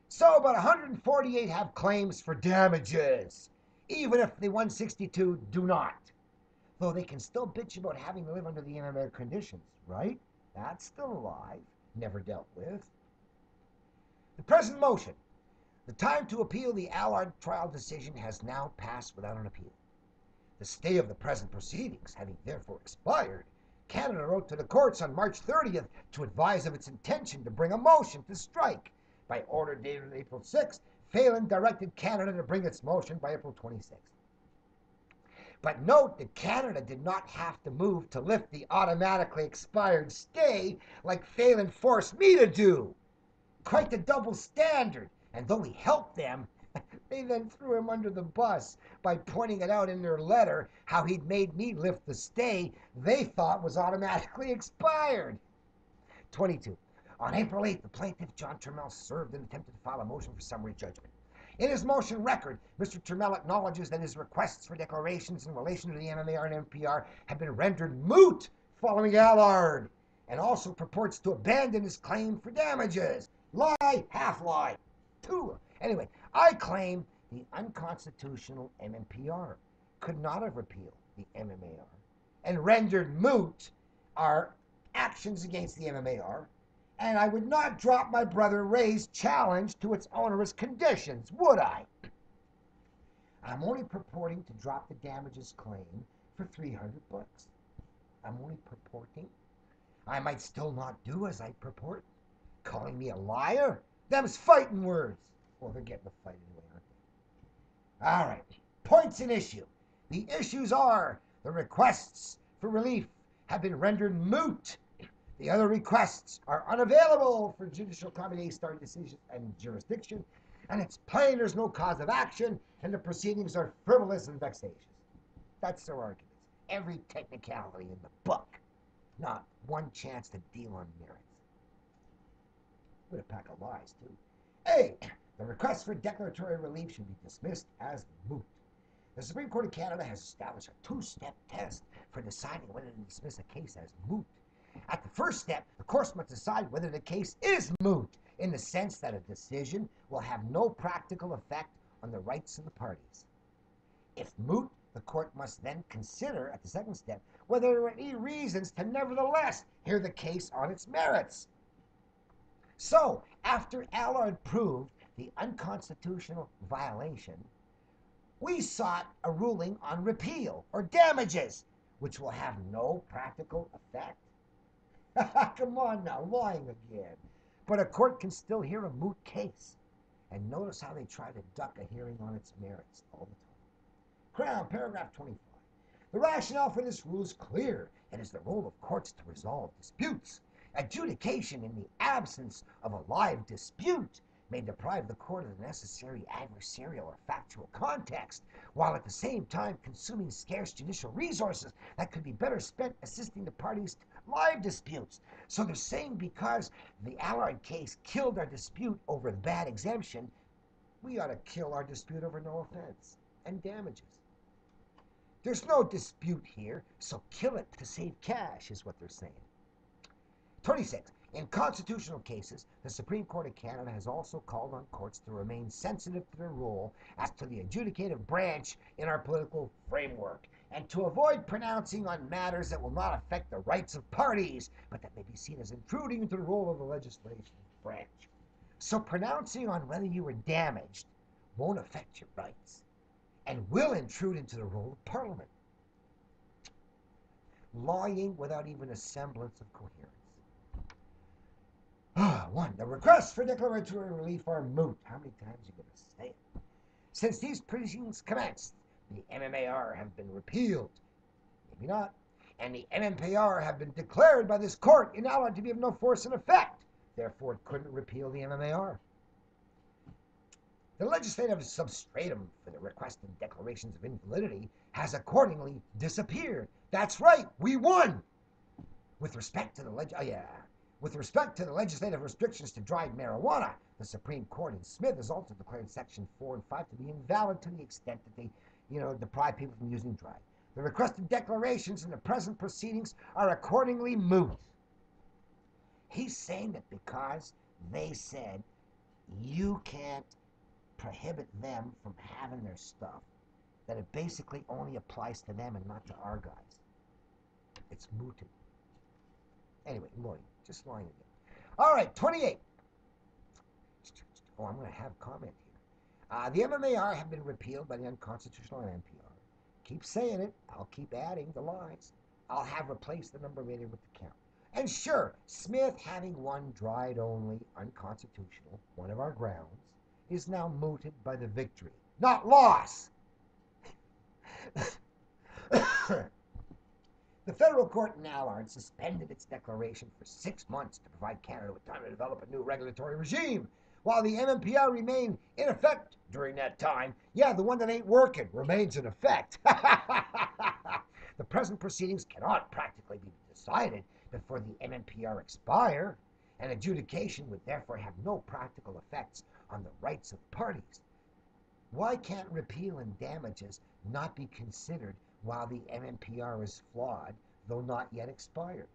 So, about 148 have claims for damages, even if the 162 do not. Though they can still bitch about having to live under the MMA conditions, right? That's still alive, never dealt with. The present motion. The time to appeal the Allard trial decision has now passed without an appeal. The stay of the present proceedings having therefore expired, Canada wrote to the courts on March 30th to advise of its intention to bring a motion to strike. By order dated April 6th, Phelan directed Canada to bring its motion by April 26th. But note that Canada did not have to move to lift the automatically expired stay like Phelan forced me to do. Quite the double standard. And though he helped them, they then threw him under the bus by pointing it out in their letter how he'd made me lift the stay they thought was automatically expired. 22. On April 8th, the plaintiff, John Turmel, served and attempted to file a motion for summary judgment. In his motion record, Mr. Turmel acknowledges that his requests for declarations in relation to the MMAR and MPR have been rendered moot following Allard, and also purports to abandon his claim for damages. Lie, half lie. Two. Anyway, I claim the unconstitutional MMPR could not have repealed the MMAR and rendered moot our actions against the MMAR and I would not drop my brother Ray's challenge to its onerous conditions, would I? I'm only purporting to drop the damages claim for 300 bucks. I'm only purporting. I might still not do as I purport. Calling me a liar? Them's fighting words. Well, they're getting the fight anyway, aren't they? All right. Points in issue. The issues are the requests for relief have been rendered moot the other requests are unavailable for judicial stare decisis and jurisdiction, and it's plain there's no cause of action, and the proceedings are frivolous and vexatious. That's their arguments. Every technicality in the book. Not one chance to deal on merits. With a pack of lies, too. A. The request for declaratory relief should be dismissed as moot. The Supreme Court of Canada has established a two step test for deciding whether to dismiss a case as moot. At the first step, the court must decide whether the case is moot, in the sense that a decision will have no practical effect on the rights of the parties. If moot, the court must then consider at the second step whether there are any reasons to nevertheless hear the case on its merits. So, after Allard proved the unconstitutional violation, we sought a ruling on repeal or damages, which will have no practical effect Come on now, lying again. But a court can still hear a moot case. And notice how they try to duck a hearing on its merits all the time. Crown, paragraph 25. The rationale for this rule is clear. It is the role of courts to resolve disputes. Adjudication in the absence of a live dispute may deprive the court of the necessary adversarial or factual context, while at the same time consuming scarce judicial resources that could be better spent assisting the parties live disputes. So they're saying because the Allard case killed our dispute over the bad exemption, we ought to kill our dispute over no offense and damages. There's no dispute here, so kill it to save cash, is what they're saying. 26. In constitutional cases, the Supreme Court of Canada has also called on courts to remain sensitive to their role as to the adjudicative branch in our political framework and to avoid pronouncing on matters that will not affect the rights of parties, but that may be seen as intruding into the role of the legislative branch. So pronouncing on whether you were damaged won't affect your rights and will intrude into the role of Parliament. Lying without even a semblance of coherence. Ah, one, the requests for declaratory relief are moot. How many times are you going to say it? Since these proceedings commenced, the MMAR have been repealed. Maybe not. And the MMPR have been declared by this court invalid to be of no force and effect. Therefore, it couldn't repeal the MMAR. The legislative substratum for the requested declarations of invalidity has accordingly disappeared. That's right, we won. With respect to the leg, oh yeah, with respect to the legislative restrictions to dried marijuana, the Supreme Court in Smith has also declared Section 4 and 5 to be invalid to the extent that they you know, deprive people from using dry. The requested declarations in the present proceedings are accordingly moot. He's saying that because they said you can't prohibit them from having their stuff, that it basically only applies to them and not to our guys. It's mooted. Anyway, lying. Just lying again. All right, 28. Oh, I'm going to have a comment uh, the MMAR have been repealed by the unconstitutional MMPR. Keep saying it. I'll keep adding the lines. I'll have replaced the number rated with the count. And sure, Smith having one dried only unconstitutional, one of our grounds, is now mooted by the victory, not loss. The federal court in Allard suspended its declaration for six months to provide Canada with time to develop a new regulatory regime, while the MMPR remained in effect during that time. Yeah, the one that ain't working remains in effect. the present proceedings cannot practically be decided before the MMPR expire, and adjudication would therefore have no practical effects on the rights of parties. Why can't repeal and damages not be considered while the MMPR is flawed, though not yet expired.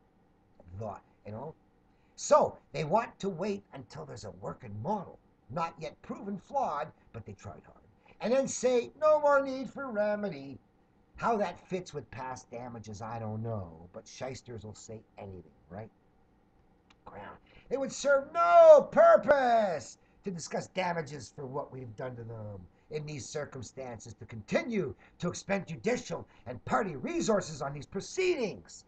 Thought, you know? So they want to wait until there's a working model, not yet proven flawed, but they tried hard. And then say, no more need for remedy. How that fits with past damages, I don't know, but shysters will say anything, right? Ground. It would serve no purpose to discuss damages for what we've done to them in these circumstances to continue to expend judicial and party resources on these proceedings.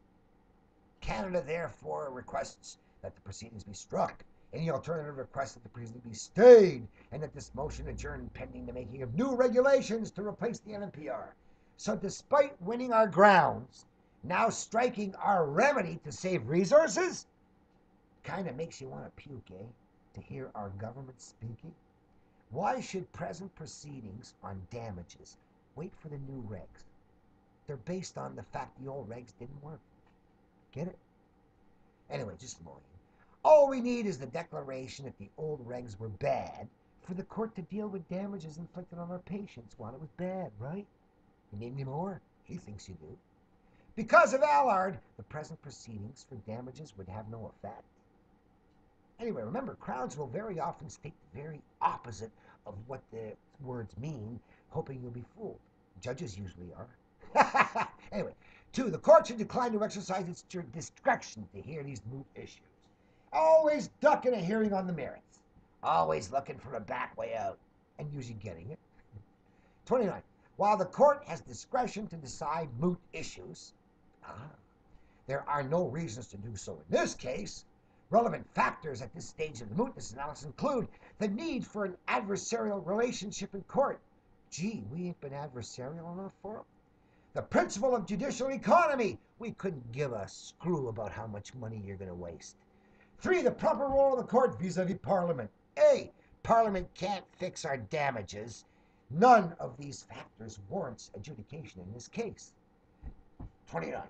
Canada therefore requests that the proceedings be struck. Any alternative request that the proceedings be stayed and that this motion adjourn pending the making of new regulations to replace the MMPR. So despite winning our grounds, now striking our remedy to save resources, kind of makes you want to puke, eh? To hear our government speaking. Why should present proceedings on damages wait for the new regs? They're based on the fact the old regs didn't work. Get it? Anyway, just annoying. All we need is the declaration that the old regs were bad for the court to deal with damages inflicted on our patients while it was bad, right? You need any more? He thinks you do. Because of Allard, the present proceedings for damages would have no effect. Anyway, remember, crowds will very often state the very opposite of what the words mean, hoping you'll be fooled. Judges usually are. anyway, two, the court should decline to exercise its discretion to hear these moot issues. Always ducking a hearing on the merits. Always looking for a back way out, and usually getting it. 29. While the court has discretion to decide moot issues, ah, there are no reasons to do so in this case Relevant factors at this stage of the mootness analysis include the need for an adversarial relationship in court. Gee, we ain't been adversarial enough for them. The principle of judicial economy. We couldn't give a screw about how much money you're going to waste. Three, the proper role of the court vis a vis Parliament. A, Parliament can't fix our damages. None of these factors warrants adjudication in this case. 29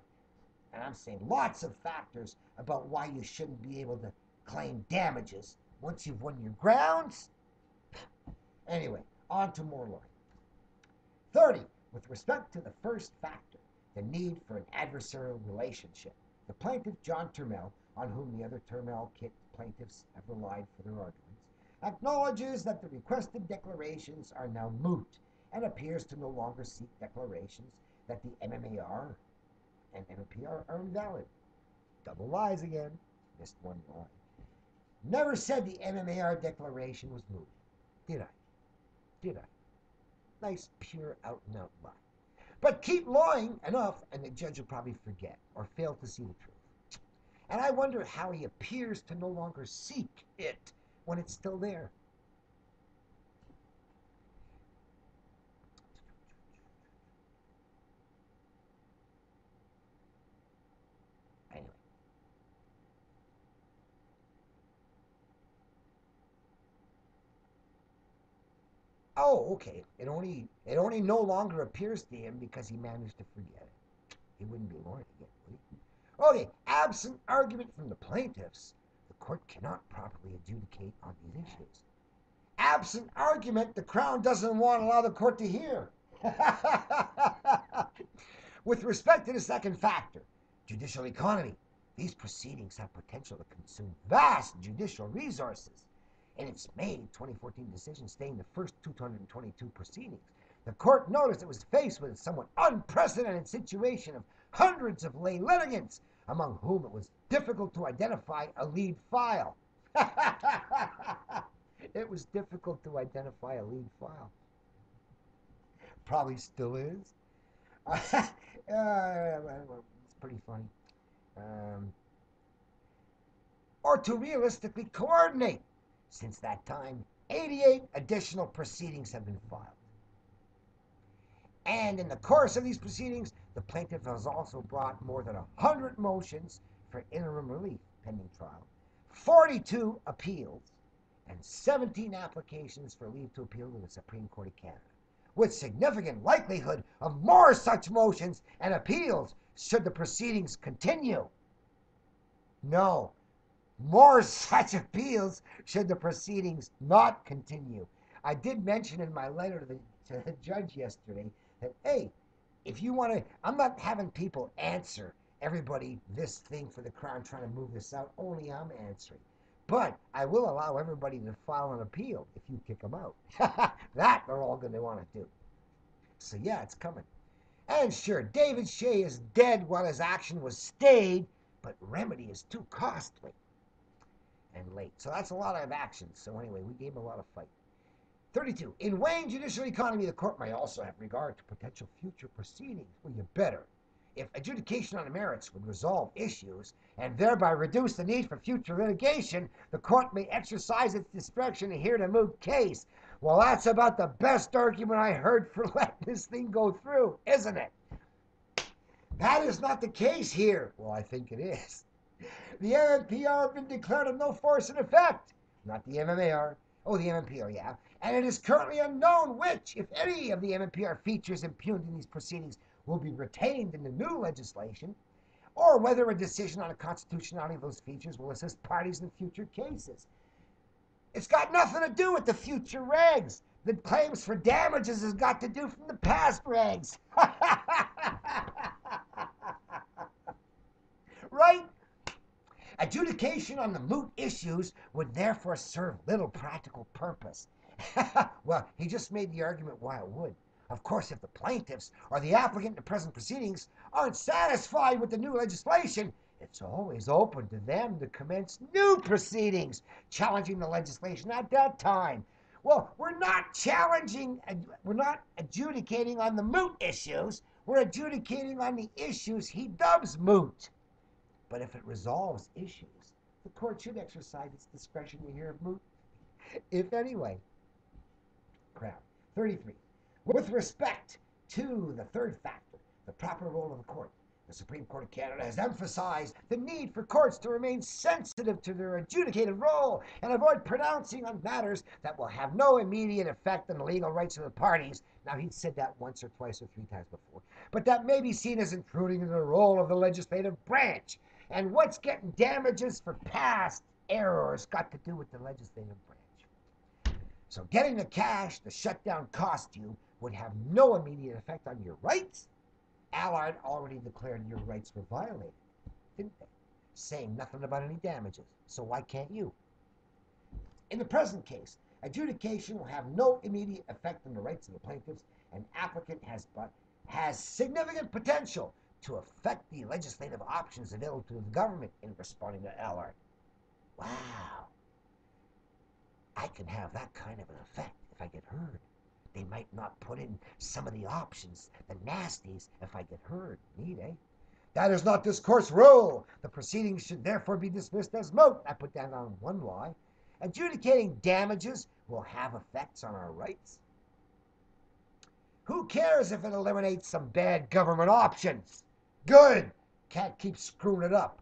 and I'm saying lots of factors about why you shouldn't be able to claim damages once you've won your grounds. Anyway, on to more law. 30. With respect to the first factor, the need for an adversarial relationship, the plaintiff, John Turmel, on whom the other kit plaintiffs have relied for their arguments, acknowledges that the requested declarations are now moot and appears to no longer seek declarations that the MMAR and NOP are, invalid. Double lies again. Missed one line. Never said the MMAR declaration was moot. Did I? Did I? Nice, pure, out and out lie. But keep lying enough, and the judge will probably forget or fail to see the truth. And I wonder how he appears to no longer seek it when it's still there. Anyway. Oh, okay. It only it only no longer appears to him because he managed to forget it. He wouldn't be lying again, would he? Oh, okay, absent argument from the plaintiffs, the court cannot properly adjudicate on these issues. Absent argument, the Crown doesn't want to allow the court to hear. With respect to the second factor, judicial economy, these proceedings have potential to consume vast judicial resources in its May 2014 decision staying the first 222 proceedings. The court noticed it was faced with a somewhat unprecedented situation of hundreds of lay litigants, among whom it was difficult to identify a lead file. it was difficult to identify a lead file. Probably still is. uh, it's pretty funny. Um, or to realistically coordinate since that time, 88 additional proceedings have been filed. And in the course of these proceedings, the plaintiff has also brought more than 100 motions for interim relief pending trial, 42 appeals, and 17 applications for leave to appeal to the Supreme Court of Canada, with significant likelihood of more such motions and appeals should the proceedings continue. No, more such appeals should the proceedings not continue. I did mention in my letter to the, to the judge yesterday that, hey, if you want to, I'm not having people answer everybody this thing for the crown trying to move this out. Only I'm answering. But I will allow everybody to file an appeal if you kick them out. that they're all going to want to do. So yeah, it's coming. And sure, David Shea is dead while his action was stayed, but remedy is too costly and late. So that's a lot of actions. So anyway, we gave him a lot of fight. 32. In weighing judicial economy, the court may also have regard to potential future proceedings. Well, you better. If adjudication on the merits would resolve issues and thereby reduce the need for future litigation, the court may exercise its discretion to hear the moot case. Well, that's about the best argument I heard for letting this thing go through, isn't it? That is not the case here. Well, I think it is. The MMPR have been declared of no force in effect. Not the MMAR. Oh, the MMPR, yeah. And it is currently unknown which, if any, of the MMPR features impugned in these proceedings will be retained in the new legislation, or whether a decision on the constitutionality of those features will assist parties in future cases. It's got nothing to do with the future regs. The claims for damages has got to do from the past regs. right? Adjudication on the moot issues would therefore serve little practical purpose. well, he just made the argument why it would. Of course, if the plaintiffs or the applicant in the present proceedings aren't satisfied with the new legislation, it's always open to them to commence new proceedings challenging the legislation at that time. Well, we're not challenging, we're not adjudicating on the moot issues, we're adjudicating on the issues he dubs moot. But if it resolves issues, the court should exercise its discretion to hear of moot, if anyway. Crown. 33. With respect to the third factor, the proper role of the court, the Supreme Court of Canada has emphasized the need for courts to remain sensitive to their adjudicative role and avoid pronouncing on matters that will have no immediate effect on the legal rights of the parties. Now, he's said that once or twice or three times before, but that may be seen as intruding into the role of the legislative branch. And what's getting damages for past errors got to do with the legislative branch. So, getting the cash the shutdown cost you would have no immediate effect on your rights. Allard already declared your rights were violated, didn't they? Saying nothing about any damages. So why can't you? In the present case, adjudication will have no immediate effect on the rights of the plaintiffs. An applicant has but has significant potential to affect the legislative options available to the government in responding to Allard. Wow. I can have that kind of an effect if I get heard. They might not put in some of the options, the nasties, if I get heard. Need, eh? That is not this court's rule. The proceedings should therefore be dismissed as moot. I put that on one lie. Adjudicating damages will have effects on our rights. Who cares if it eliminates some bad government options? Good. Can't keep screwing it up.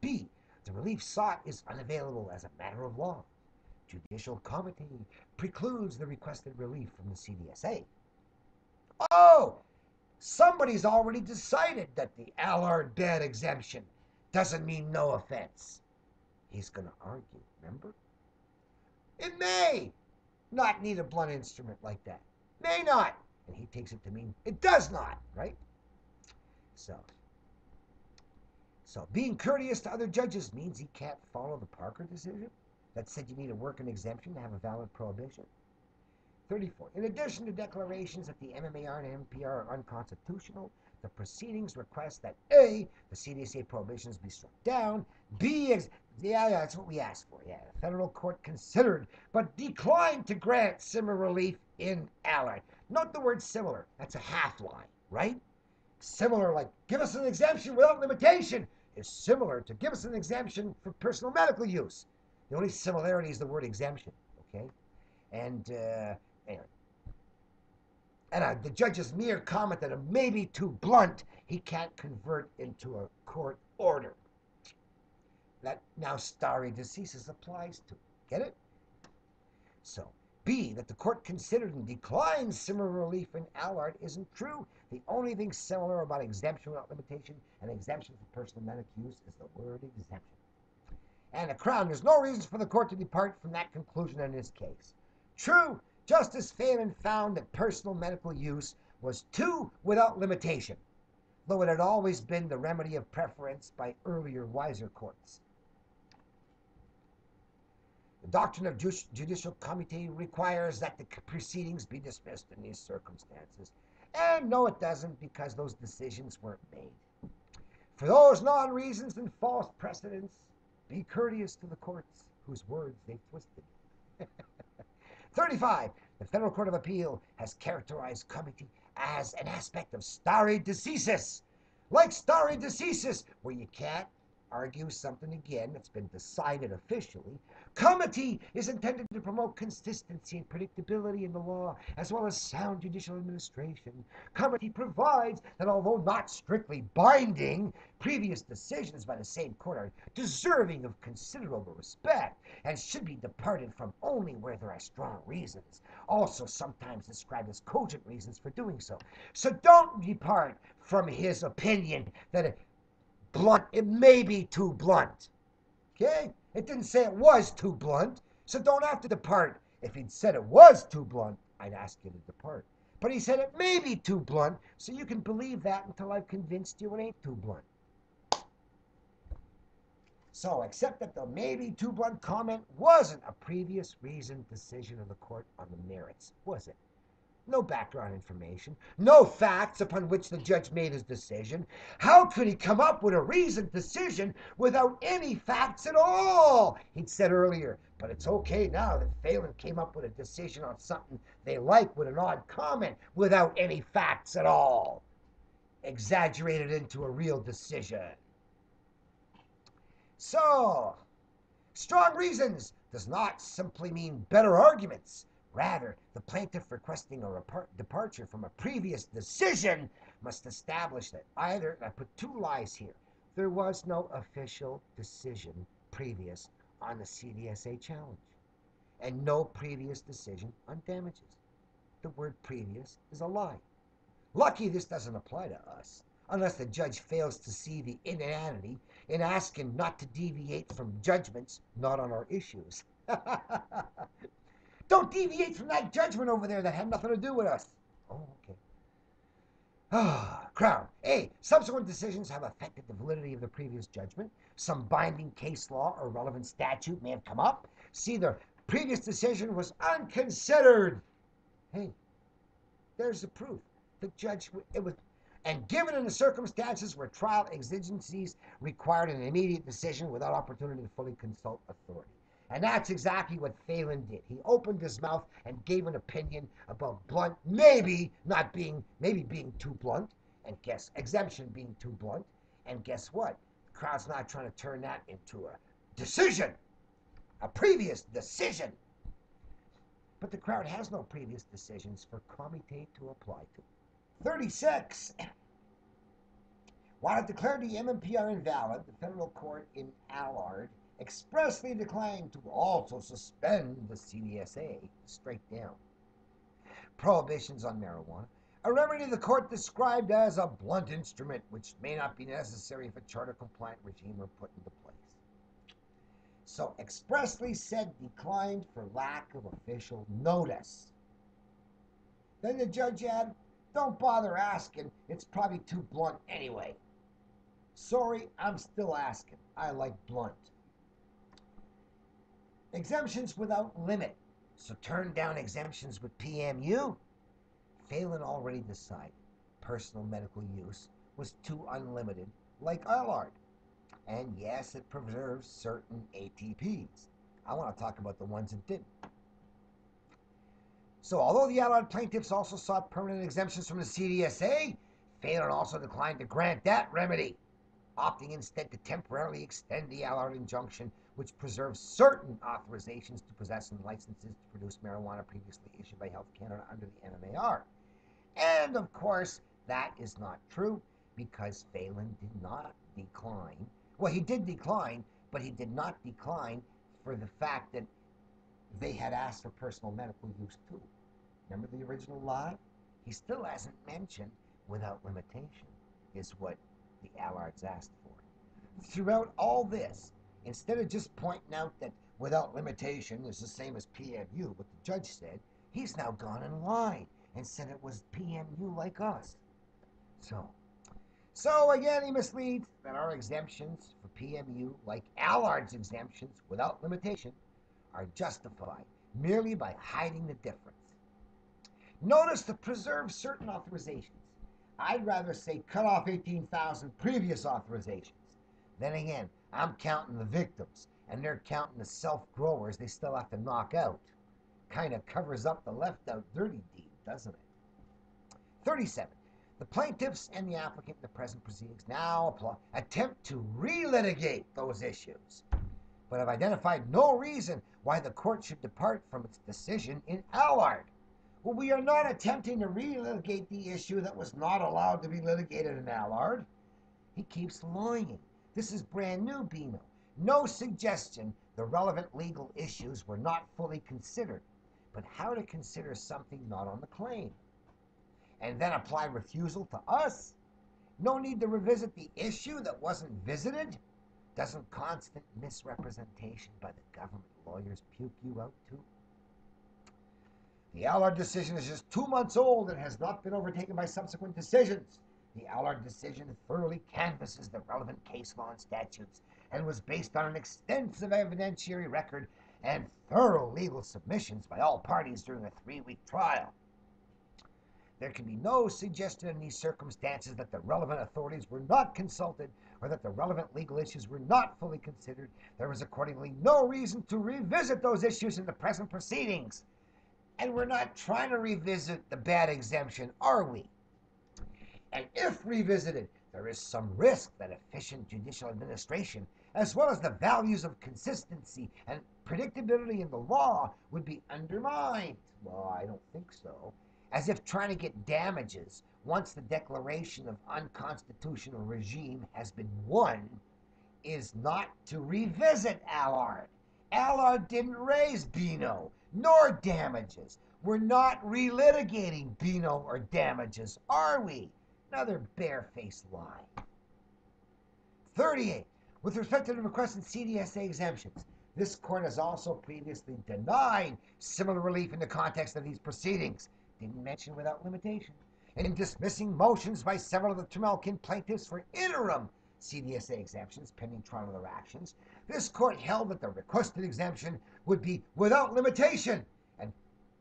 B. The relief sought is unavailable as a matter of law judicial comity precludes the requested relief from the CDSA. Oh, somebody's already decided that the Allard bed exemption doesn't mean no offense. He's going to argue, remember? It may not need a blunt instrument like that. May not. And he takes it to mean it does not, right? So, so being courteous to other judges means he can't follow the Parker decision? That said you need a working exemption to have a valid prohibition. 34. In addition to declarations that the MMAR and MPR are unconstitutional, the proceedings request that A, the CDSA prohibitions be struck down, B, yeah, yeah, that's what we asked for, yeah. The federal court considered, but declined to grant similar relief in Allard. Note the word similar, that's a half line, right? Similar, like give us an exemption without limitation, is similar to give us an exemption for personal medical use. The only similarity is the word exemption, okay? And uh, anyway. and uh, the judge's mere comment that it may be too blunt, he can't convert into a court order. That now stare decisis applies to. Get it? So, B, that the court considered and declined similar relief in Allard isn't true. The only thing similar about exemption without limitation and exemption for personal medical use is the word exemption. And the Crown, there's no reason for the court to depart from that conclusion in this case. True, Justice Phelan found that personal medical use was too without limitation, though it had always been the remedy of preference by earlier wiser courts. The doctrine of judicial comity requires that the proceedings be dismissed in these circumstances. And no, it doesn't, because those decisions weren't made. For those non reasons and false precedents, be courteous to the courts whose words they've twisted. 35. The Federal Court of Appeal has characterized comity as an aspect of stare decisis. Like stare decisis, where you can't argue something again that's been decided officially. Comity is intended to promote consistency and predictability in the law, as well as sound judicial administration. Comity provides that although not strictly binding, previous decisions by the same court are deserving of considerable respect and should be departed from only where there are strong reasons, also sometimes described as cogent reasons for doing so. So don't depart from his opinion that blunt. It may be too blunt. Okay? It didn't say it was too blunt, so don't have to depart. If he'd said it was too blunt, I'd ask you to depart. But he said it may be too blunt, so you can believe that until I've convinced you it ain't too blunt. So, accept that the maybe too blunt comment wasn't a previous reasoned decision of the court on the merits, was it? No background information, no facts upon which the judge made his decision. How could he come up with a reasoned decision without any facts at all? He'd said earlier, but it's okay now that Phelan came up with a decision on something they like with an odd comment without any facts at all. Exaggerated into a real decision. So, strong reasons does not simply mean better arguments. Rather, the plaintiff requesting a departure from a previous decision must establish that either, I put two lies here, there was no official decision previous on the CDSA challenge, and no previous decision on damages. The word previous is a lie. Lucky this doesn't apply to us, unless the judge fails to see the inanity in asking not to deviate from judgments not on our issues. Don't deviate from that judgment over there that had nothing to do with us. Oh, okay. Ah, Crown. A. Subsequent decisions have affected the validity of the previous judgment. Some binding case law or relevant statute may have come up. C. The previous decision was unconsidered. Hey, there's the proof. The judge, it was, and given in the circumstances where trial exigencies required an immediate decision without opportunity to fully consult authority. And that's exactly what Phelan did. He opened his mouth and gave an opinion about blunt, maybe not being, maybe being too blunt, and guess, exemption being too blunt. And guess what? The crowd's not trying to turn that into a decision, a previous decision. But the crowd has no previous decisions for comity to apply to. 36. While it declared the MMPR invalid, the federal court in Allard expressly declined to also suspend the CDSA straight down. Prohibitions on marijuana, a remedy the court described as a blunt instrument which may not be necessary if a charter compliant regime were put into place. So expressly said declined for lack of official notice. Then the judge added, don't bother asking, it's probably too blunt anyway. Sorry, I'm still asking. I like blunt. Exemptions without limit. So turn down exemptions with PMU. Phelan already decided personal medical use was too unlimited, like Allard. And yes, it preserves certain ATPs. I want to talk about the ones that didn't. So, although the Allard plaintiffs also sought permanent exemptions from the CDSA, Phelan also declined to grant that remedy, opting instead to temporarily extend the Allard injunction which preserves certain authorizations to possess and licenses to produce marijuana previously issued by Health Canada under the MMAR. And of course, that is not true because Phelan did not decline. Well, he did decline, but he did not decline for the fact that they had asked for personal medical use too. Remember the original lie? He still hasn't mentioned without limitation, is what the Allards asked for. Throughout all this, instead of just pointing out that without limitation is the same as PMU, what the judge said, he's now gone and lied and said it was PMU like us. So, so again, he misleads that our exemptions for PMU, like Allard's exemptions without limitation, are justified merely by hiding the difference. Notice to preserve certain authorizations. I'd rather say cut off 18,000 previous authorizations. Then again, I'm counting the victims, and they're counting the self growers they still have to knock out. Kind of covers up the left out dirty deed, doesn't it? 37. The plaintiffs and the applicant in the present proceedings now attempt to relitigate those issues, but have identified no reason why the court should depart from its decision in Allard. Well, we are not attempting to relitigate the issue that was not allowed to be litigated in Allard. He keeps lying. This is brand new, Beano. No suggestion the relevant legal issues were not fully considered, but how to consider something not on the claim. And then apply refusal to us? No need to revisit the issue that wasn't visited? Doesn't constant misrepresentation by the government lawyers puke you out too? The Allard decision is just two months old and has not been overtaken by subsequent decisions. The Allard decision thoroughly canvasses the relevant case law and statutes and was based on an extensive evidentiary record and thorough legal submissions by all parties during a three week trial. There can be no suggestion in these circumstances that the relevant authorities were not consulted or that the relevant legal issues were not fully considered. There is accordingly no reason to revisit those issues in the present proceedings. And we're not trying to revisit the bad exemption, are we? And if revisited, there is some risk that efficient judicial administration, as well as the values of consistency and predictability in the law, would be undermined. Well, I don't think so. As if trying to get damages once the declaration of unconstitutional regime has been won is not to revisit Allard. Allard didn't raise Beano nor damages. We're not relitigating Beano or damages, are we? Another barefaced lie. 38. With respect to the requested CDSA exemptions, this court has also previously denied similar relief in the context of these proceedings. Didn't mention without limitation. And in dismissing motions by several of the Turmel Kit plaintiffs for interim CDSA exemptions pending trial of their actions, this court held that the requested exemption would be without limitation. And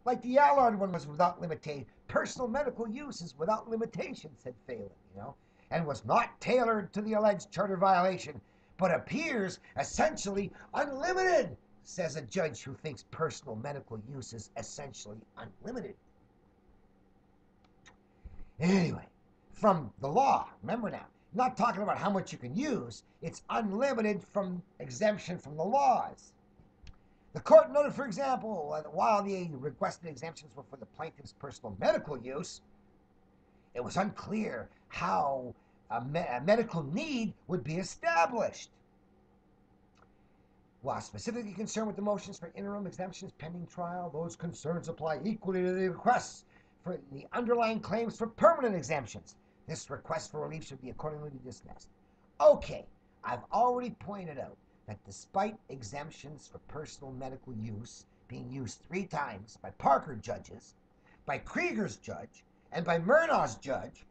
like the Allard one was without limitation, personal medical use is without limitation, said Phelan, you know, and was not tailored to the alleged charter violation, but appears essentially unlimited, says a judge who thinks personal medical use is essentially unlimited. Anyway, from the law, remember now, not talking about how much you can use, it's unlimited from exemption from the laws. The court noted, for example, that while the requested exemptions were for the plaintiff's personal medical use, it was unclear how a, me- a medical need would be established. While specifically concerned with the motions for interim exemptions pending trial, those concerns apply equally to the requests for the underlying claims for permanent exemptions. This request for relief should be accordingly dismissed. Okay, I've already pointed out that despite exemptions for personal medical use being used three times by Parker judges, by Krieger's judge, and by Mernagh's judge,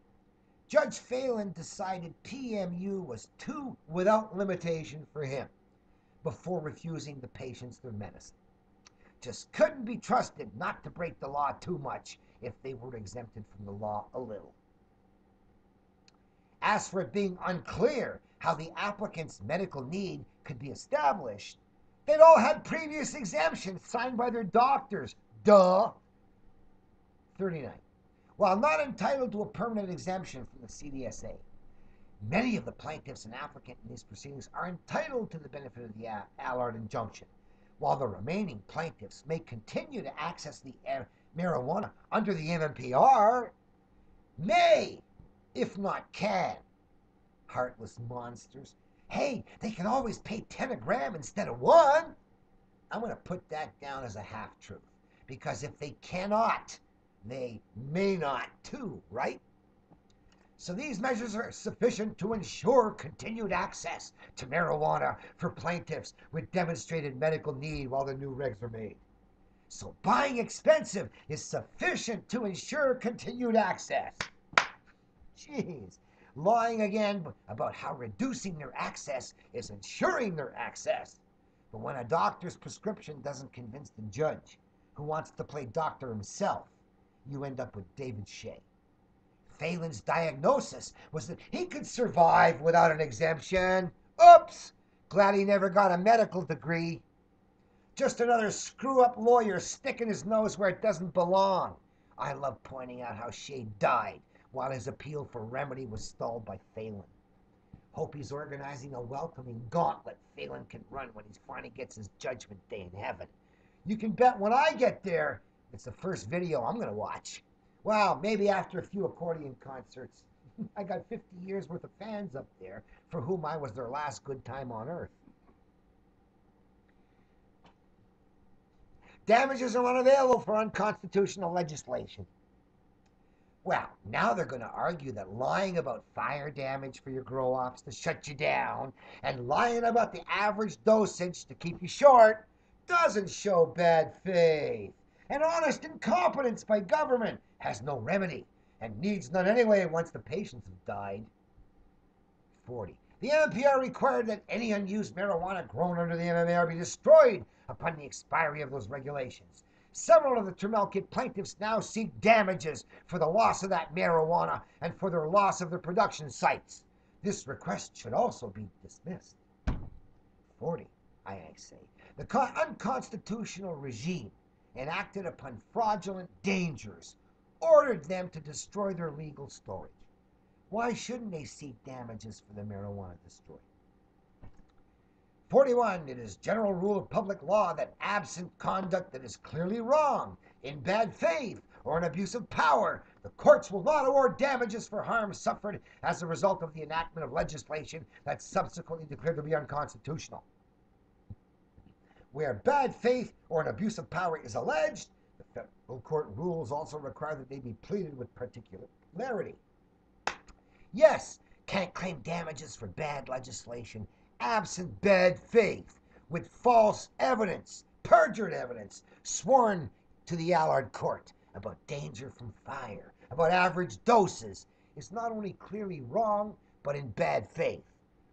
Judge Phelan decided PMU was too without limitation for him before refusing the patients their medicine. Just couldn't be trusted not to break the law too much if they were exempted from the law a little. As for it being unclear how the applicant's medical need could be established, they'd all had previous exemptions signed by their doctors. Duh. 39. While not entitled to a permanent exemption from the CDSA, many of the plaintiffs and applicant in these proceedings are entitled to the benefit of the Allard injunction, while the remaining plaintiffs may continue to access the eh, marijuana under the MMPR May, if not can. Heartless monsters. Hey, they can always pay 10 a gram instead of one. I'm going to put that down as a half truth because if they cannot, they may not too, right? So these measures are sufficient to ensure continued access to marijuana for plaintiffs with demonstrated medical need while the new regs are made. So buying expensive is sufficient to ensure continued access. Jeez, lying again about how reducing their access is ensuring their access. But when a doctor's prescription doesn't convince the judge, who wants to play doctor himself, you end up with David Shea. Phelan's diagnosis was that he could survive without an exemption. Oops! Glad he never got a medical degree. Just another screw up lawyer sticking his nose where it doesn't belong. I love pointing out how Shea died while his appeal for remedy was stalled by Phelan. Hope he's organizing a welcoming gauntlet Phelan can run when he finally gets his judgment day in heaven. You can bet when I get there, it's the first video I'm going to watch. Well, maybe after a few accordion concerts. I got 50 years worth of fans up there for whom I was their last good time on earth. Damages are unavailable for unconstitutional legislation. Well, now they're going to argue that lying about fire damage for your grow ops to shut you down and lying about the average dosage to keep you short doesn't show bad faith. And honest incompetence by government has no remedy and needs none anyway once the patients have died. 40. The MMPR required that any unused marijuana grown under the MMAR be destroyed upon the expiry of those regulations. Several of the Turmel Kit plaintiffs now seek damages for the loss of that marijuana and for their loss of their production sites. This request should also be dismissed. 40. I say. The unconstitutional regime enacted upon fraudulent dangers ordered them to destroy their legal storage. Why shouldn't they seek damages for the marijuana destroyed? 41. It is general rule of public law that absent conduct that is clearly wrong, in bad faith, or an abuse of power, the courts will not award damages for harm suffered as a result of the enactment of legislation that's subsequently declared to be unconstitutional. Where bad faith or an abuse of power is alleged, the federal court rules also require that they be pleaded with particularity. Yes, can't claim damages for bad legislation absent bad faith, with false evidence, perjured evidence, sworn to the Allard court about danger from fire, about average doses, is not only clearly wrong, but in bad faith.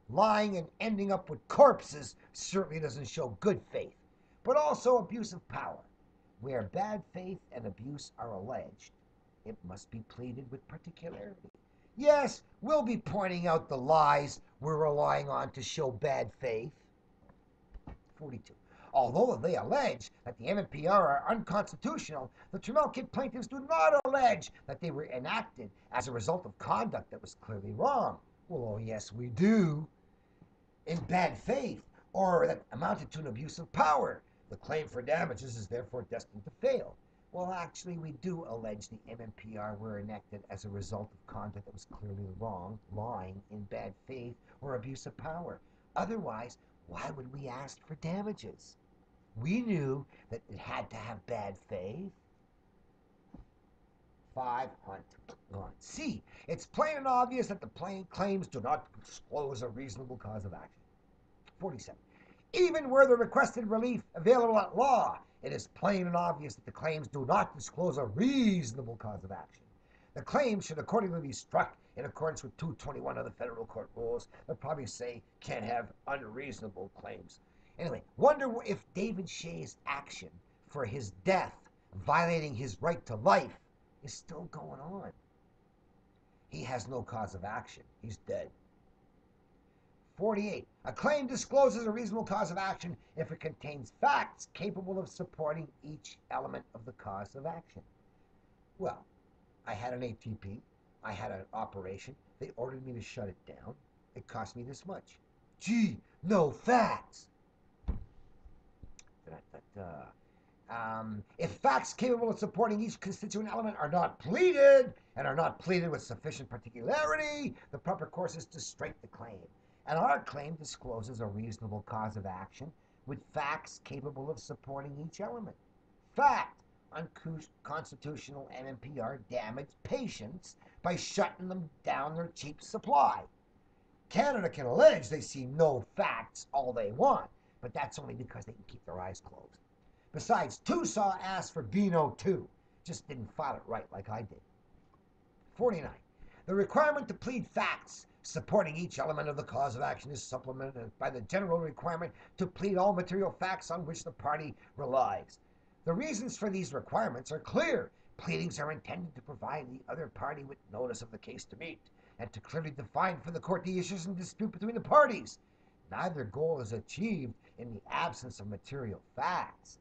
Lying and ending up with corpses certainly doesn't show good faith, but also abuse of power. Where bad faith and abuse are alleged, it must be pleaded with particularity. Yes, we'll be pointing out the lies we're relying on to show bad faith. 42. Although they allege that the MMPR are unconstitutional, the Turmel Kit plaintiffs do not allege that they were enacted as a result of conduct that was clearly wrong. Well, oh, yes, we do. In bad faith, or that amounted to an abuse of power. The claim for damages is therefore destined to fail. Well, actually, we do allege the MMPR were enacted as a result of conduct that was clearly wrong, lying, in bad faith, or abuse of power. Otherwise, why would we ask for damages? We knew that it had to have bad faith. Five hunt on. C. It's plain and obvious that the plain claims do not disclose a reasonable cause of action. 47. Even were the requested relief available at law, it is plain and obvious that the claims do not disclose a reasonable cause of action. The claims should accordingly be struck in accordance with 221 of the federal court rules. They'll probably say can't have unreasonable claims. Anyway, wonder if David Shea's action for his death, violating his right to life, is still going on. He has no cause of action. He's dead. 48. A claim discloses a reasonable cause of action if it contains facts capable of supporting each element of the cause of action. Well, I had an ATP. I had an operation. They ordered me to shut it down. It cost me this much. Gee, no facts. Da, da, da. Um, if facts capable of supporting each constituent element are not pleaded and are not pleaded with sufficient particularity, the proper course is to strike the claim. And our claim discloses a reasonable cause of action with facts capable of supporting each element. Fact unconstitutional MMPR damaged patients by shutting them down their cheap supply. Canada can allege they see no facts all they want, but that's only because they can keep their eyes closed. Besides, Tousaw asked for Beano 2, just didn't file it right like I did. 49. The requirement to plead facts supporting each element of the cause of action is supplemented by the general requirement to plead all material facts on which the party relies. The reasons for these requirements are clear. Pleadings are intended to provide the other party with notice of the case to meet and to clearly define for the court the issues in dispute between the parties. Neither goal is achieved in the absence of material facts.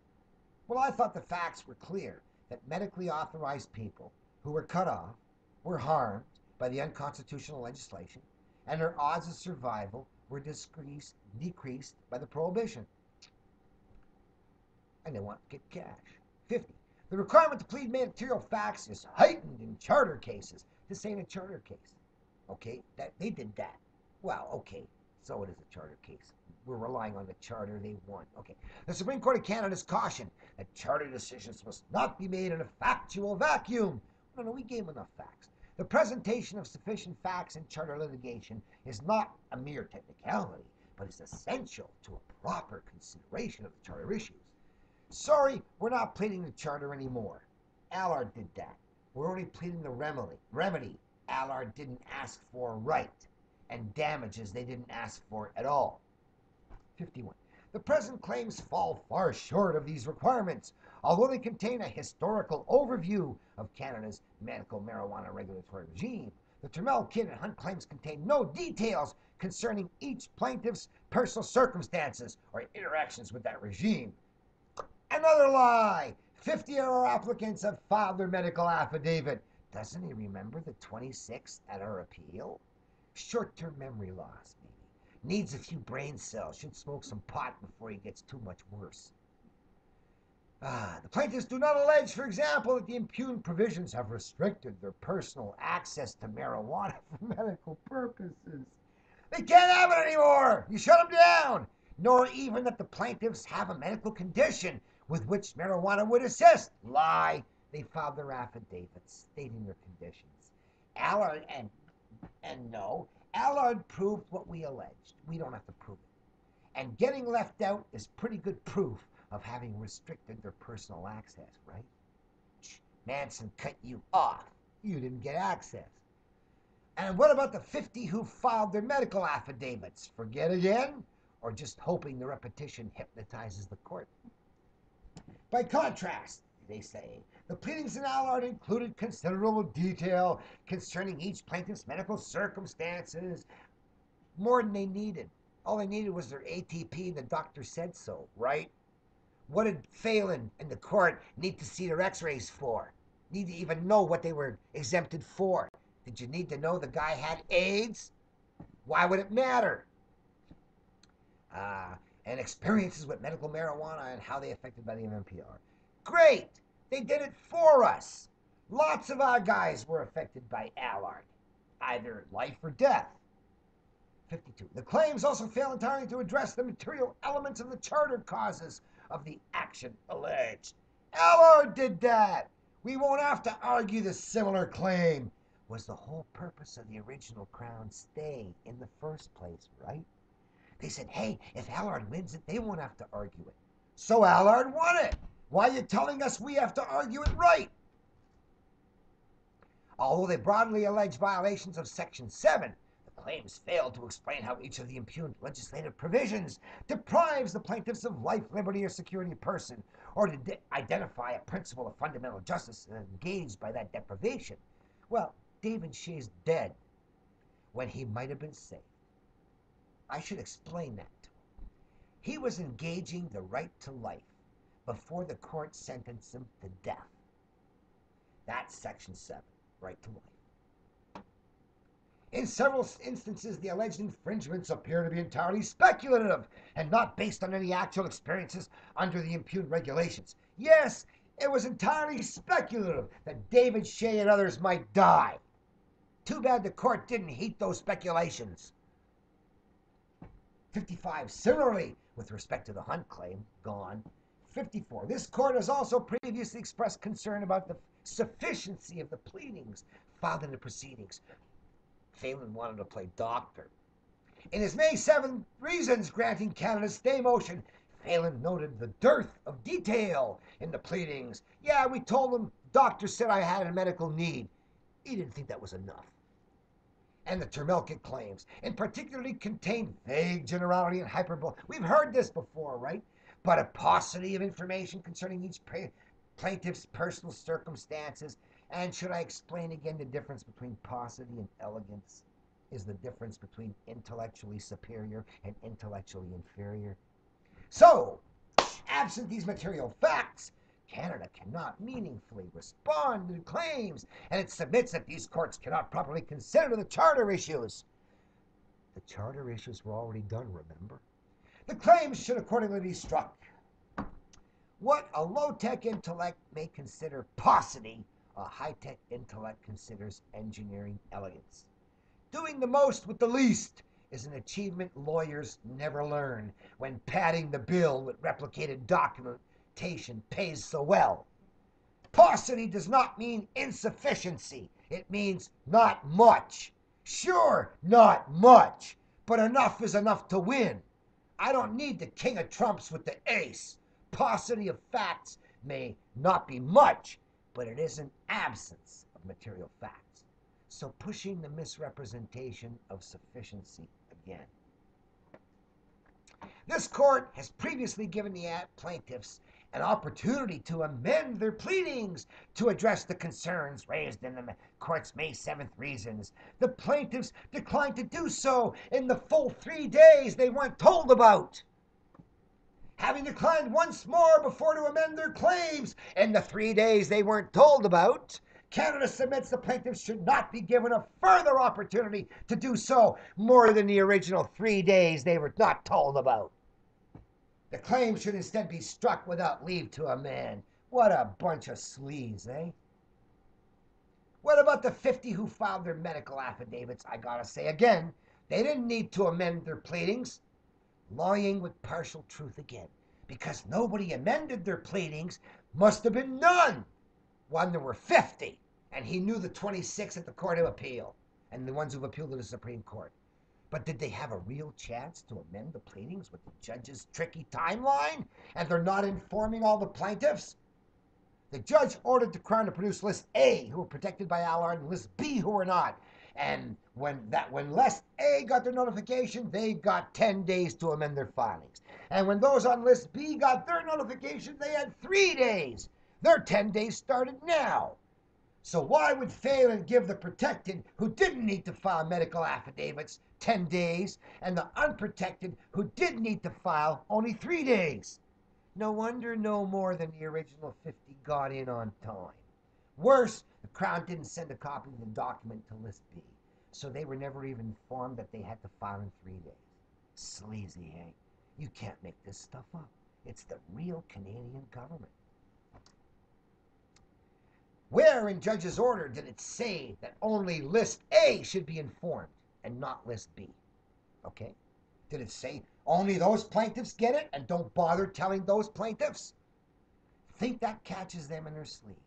Well, I thought the facts were clear that medically authorized people who were cut off were harmed by the unconstitutional legislation and their odds of survival were decreased, decreased by the prohibition and they want to get cash. 50. The requirement to plead material facts is heightened in charter cases. This ain't a charter case. Okay, that they did that. Well, okay, so it is a charter case. We're relying on the charter they won. Okay. The Supreme Court of Canada's caution that charter decisions must not be made in a factual vacuum. No, no, we gave enough facts. The presentation of sufficient facts in charter litigation is not a mere technicality, but is essential to a proper consideration of the charter issues. Sorry, we're not pleading the charter anymore. Allard did that. We're only pleading the remedy. Remedy Allard didn't ask for right, and damages they didn't ask for at all. 51. The present claims fall far short of these requirements, although they contain a historical overview of Canada's medical marijuana regulatory regime. The Turmel Kit and Hunt claims contain no details concerning each plaintiff's personal circumstances or interactions with that regime. Another lie! 50 of our applicants have filed their medical affidavit. Doesn't he remember the 26th at our appeal? Short term memory loss, maybe. Needs a few brain cells. Should smoke some pot before he gets too much worse. Ah, the plaintiffs do not allege, for example, that the impugned provisions have restricted their personal access to marijuana for medical purposes. They can't have it anymore! You shut them down! Nor even that the plaintiffs have a medical condition with which marijuana would assist. Lie. They filed their affidavits stating their conditions. Allard and and no, Allard proved what we alleged. We don't have to prove it. And getting left out is pretty good proof of having restricted their personal access, right? Manson cut you off. You didn't get access. And what about the 50 who filed their medical affidavits? Forget again? Or just hoping the repetition hypnotizes the court? By contrast, they say, the pleadings in Allard included considerable detail concerning each plaintiff's medical circumstances, more than they needed. All they needed was their ATP, and the doctor said so, right? What did Phelan and the court need to see their x rays for? Need to even know what they were exempted for? Did you need to know the guy had AIDS? Why would it matter? Uh, and experiences with medical marijuana and how they affected by the MMPR. Great! They did it for us. Lots of our guys were affected by Allard, either life or death. 52. The claims also fail entirely to address the material elements of the charter causes of the action alleged. Allard did that. We won't have to argue the similar claim. Was the whole purpose of the original Crown stay in the first place, right? They said, hey, if Allard wins it, they won't have to argue it. So Allard won it. Why are you telling us we have to argue it right? Although they broadly allege violations of Section 7, the claims fail to explain how each of the impugned legislative provisions deprives the plaintiffs of life, liberty, or security of person, or to de- identify a principle of fundamental justice engaged by that deprivation. Well, David Shea's dead when he might have been saved. I should explain that to him. He was engaging the right to life before the court sentenced him to death. That's Section 7, right to life. In several instances, the alleged infringements appear to be entirely speculative and not based on any actual experiences under the impugned regulations. Yes, it was entirely speculative that David Shea and others might die. Too bad the court didn't heed those speculations. 55. Similarly, with respect to the Hunt claim, gone. 54. This court has also previously expressed concern about the sufficiency of the pleadings filed in the proceedings. Phelan wanted to play doctor. In his May 7 reasons granting Canada's stay motion, Phelan noted the dearth of detail in the pleadings. Yeah, we told him doctor said I had a medical need. He didn't think that was enough. And the Turmel Kit claims, in particularly contained vague generality and hyperbole. We've heard this before, right? But a paucity of information concerning each plaintiff's personal circumstances. And should I explain again the difference between paucity and elegance? Is the difference between intellectually superior and intellectually inferior? So, absent these material facts, Canada cannot meaningfully respond to the claims, and it submits that these courts cannot properly consider the charter issues. The charter issues were already done, remember? The claims should accordingly be struck. What a low tech intellect may consider paucity, a high tech intellect considers engineering elegance. Doing the most with the least is an achievement lawyers never learn when padding the bill with replicated documentation pays so well. Paucity does not mean insufficiency, it means not much. Sure, not much, but enough is enough to win. I don't need the king of trumps with the ace. Paucity of facts may not be much, but it is an absence of material facts. So pushing the misrepresentation of sufficiency again. This court has previously given the plaintiffs an opportunity to amend their pleadings to address the concerns raised in the court's May 7th reasons. The plaintiffs declined to do so in the full three days they weren't told about. Having declined once more before to amend their claims in the three days they weren't told about, Canada submits the plaintiffs should not be given a further opportunity to do so more than the original three days they were not told about. The claim should instead be struck without leave to a man. What a bunch of sleaze, eh? What about the 50 who filed their medical affidavits? I gotta say again, they didn't need to amend their pleadings. Lying with partial truth again. Because nobody amended their pleadings, must have been none when there were 50, and he knew the 26 at the Court of Appeal and the ones who've appealed to the Supreme Court. But did they have a real chance to amend the pleadings with the judge's tricky timeline? And they're not informing all the plaintiffs? The judge ordered the Crown to produce List A, who were protected by Allard, and List B, who were not. And when that when List A got their notification, they got 10 days to amend their filings. And when those on List B got their notification, they had three days. Their 10 days started now. So why would Phelan give the protected who didn't need to file medical affidavits 10 days and the unprotected who did need to file only three days? No wonder no more than the original 50 got in on time. Worse, the Crown didn't send a copy of the document to List B, so they were never even informed that they had to file in three days. Sleazy, eh? You can't make this stuff up. It's the real Canadian government. Where in Judge's order did it say that only List A should be informed and not List B? Okay? Did it say only those plaintiffs get it and don't bother telling those plaintiffs? Think that catches them in their sleeves.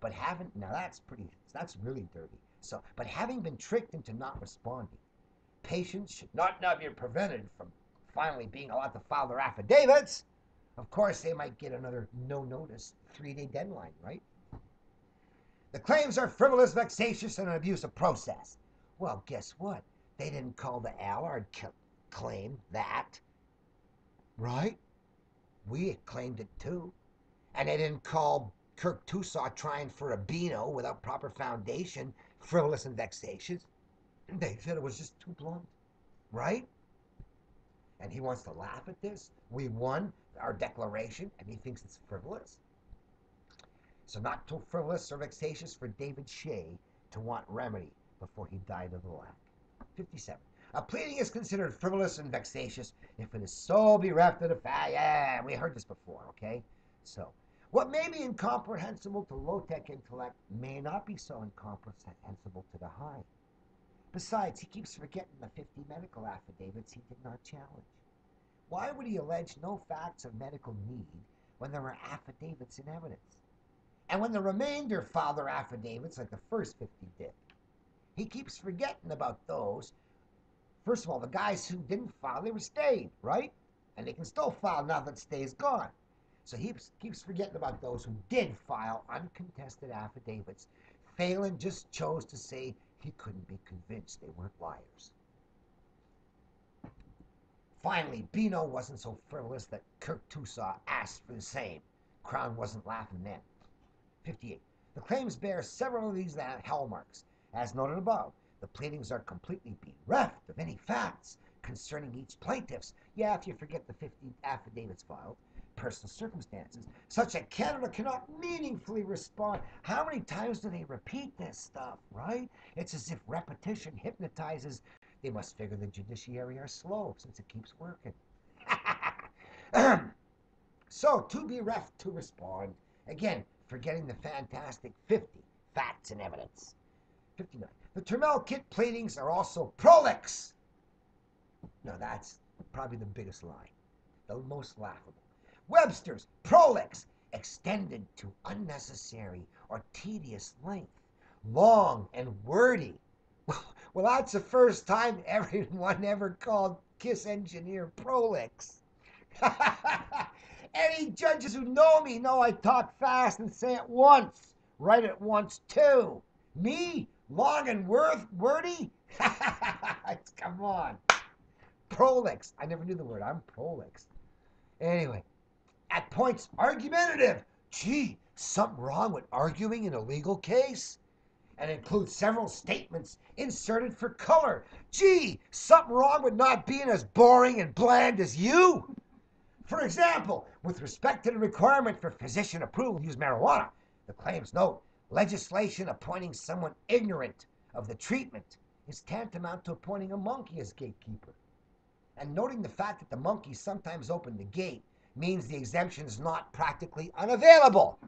But haven't, now that's pretty, that's really dirty. So, but having been tricked into not responding, patients should not now be prevented from finally being allowed to file their affidavits. Of course, they might get another no notice three day deadline, right? The claims are frivolous, vexatious, and an abuse of process. Well, guess what? They didn't call the Allard claim that. Right? We claimed it too. And they didn't call Kirk Tousaw trying for a Beano without proper foundation frivolous and vexatious. They said it was just too blunt. Right? And he wants to laugh at this. We won our declaration and he thinks it's frivolous. So not too frivolous or vexatious for David Shea to want remedy before he died of the lack. 57. A pleading is considered frivolous and vexatious if it is so bereft of the fact. Yeah, we heard this before, okay? So, What may be incomprehensible to low tech intellect may not be so incomprehensible to the high. Besides, he keeps forgetting the 50 medical affidavits he did not challenge. Why would he allege no facts of medical need when there are affidavits in evidence? And when the remainder file their affidavits like the first 50 did? He keeps forgetting about those. First of all, the guys who didn't file, they were stayed, right? And they can still file now that stay's gone. So he keeps forgetting about those who did file uncontested affidavits. Phelan just chose to say he couldn't be convinced they weren't liars. Finally, Beano wasn't so frivolous that Kirk Tousaw asked for the same. Crown wasn't laughing then. 58. The claims bear several of these hallmarks. As noted above, the pleadings are completely bereft of any facts concerning each plaintiff's, yeah, if you forget the 50 affidavits filed, personal circumstances, such that Canada cannot meaningfully respond. How many times do they repeat this stuff, right? It's as if repetition hypnotizes. They must figure the judiciary are slow since it keeps working. so, to be ref to respond, again, forgetting the fantastic 50 facts and evidence. 59. The Turmel Kit pleadings are also prolix. Now, that's probably the biggest lie, the most laughable. Webster's prolix extended to unnecessary or tedious length, long and wordy. Well, that's the first time everyone ever called Kiss Engineer prolix. Any judges who know me know I talk fast and say it once, write it once too. Me, long and worth, wordy? Come on. Prolix. I never knew the word. I'm prolix. Anyway, at points argumentative. Gee, something wrong with arguing in a legal case? And includes several statements inserted for color. Gee, something wrong with not being as boring and bland as you? For example, with respect to the requirement for physician approval to use marijuana, the claims note legislation appointing someone ignorant of the treatment is tantamount to appointing a monkey as gatekeeper. And noting the fact that the monkeys sometimes open the gate means the exemption is not practically unavailable.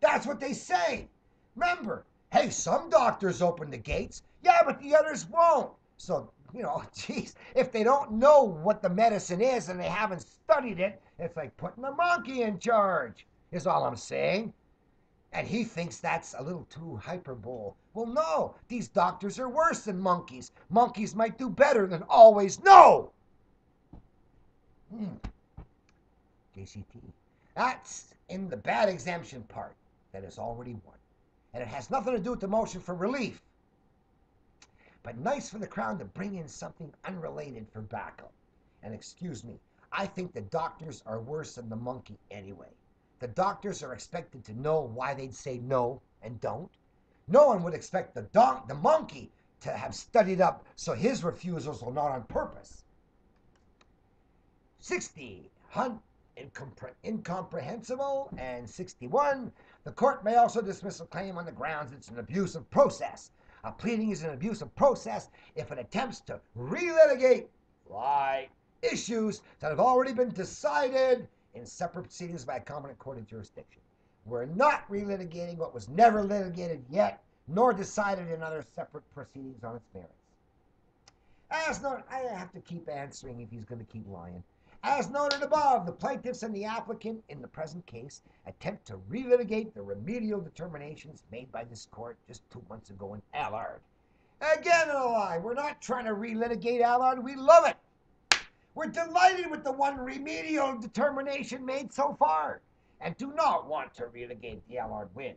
That's what they say. Remember, hey, some doctors open the gates. Yeah, but the others won't. So, you know, geez, if they don't know what the medicine is and they haven't studied it, it's like putting a monkey in charge, is all I'm saying. And he thinks that's a little too hyperbole. Well, no, these doctors are worse than monkeys. Monkeys might do better than always know. Hmm. JCT. That's in the bad exemption part that is already won. And it has nothing to do with the motion for relief. But nice for the Crown to bring in something unrelated for backup. And excuse me, I think the doctors are worse than the monkey anyway. The doctors are expected to know why they'd say no and don't. No one would expect the don- the monkey to have studied up so his refusals are not on purpose. 60. Hunt incompre- incomprehensible. And 61. The court may also dismiss a claim on the grounds it's an abuse of process. A pleading is an abuse of process if it attempts to relitigate right issues that have already been decided in separate proceedings by a competent court of jurisdiction. We're not relitigating what was never litigated yet, nor decided in other separate proceedings on its merits. As noted, I have to keep answering if he's going to keep lying. As noted above, the plaintiffs and the applicant in the present case attempt to relitigate the remedial determinations made by this court just two months ago in Allard. Again, a lie. We're not trying to relitigate Allard. We love it. We're delighted with the one remedial determination made so far and do not want to relegate the Allard win.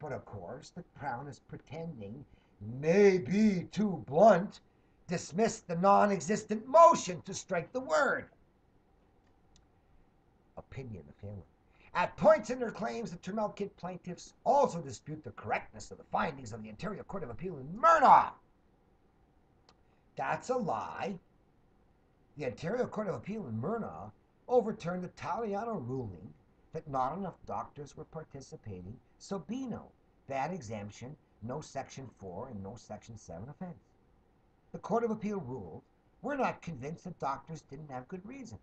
But of course, the Crown is pretending, maybe too blunt, dismiss the non existent motion to strike the word. Opinion of Phelan. At points in their claims, the Turmel Kit plaintiffs also dispute the correctness of the findings of the Ontario Court of Appeal in Mernagh. That's a lie. The Ontario Court of Appeal in Mernagh overturned the Taliano ruling that not enough doctors were participating, so Beano, bad exemption, no Section 4 and no Section 7 offense. The Court of Appeal ruled, we're not convinced that doctors didn't have good reason.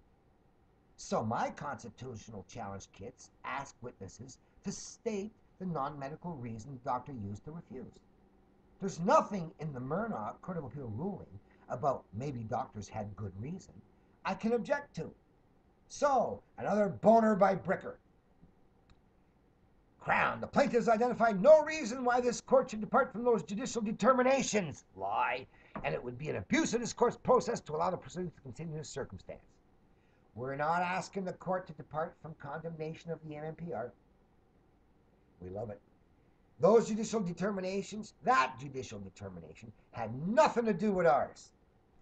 So my constitutional challenge kits ask witnesses to state the non-medical reason the doctor used to refuse. There's nothing in the Mernagh Court of Appeal ruling about maybe doctors had good reason I can object to. So, another boner by Bricker. Crown, the plaintiffs identified no reason why this court should depart from those judicial determinations. Lie. And it would be an abuse of this court's process to allow the proceedings to continue in this circumstance. We're not asking the court to depart from condemnation of the MMPR. We love it. Those judicial determinations, that judicial determination, had nothing to do with ours.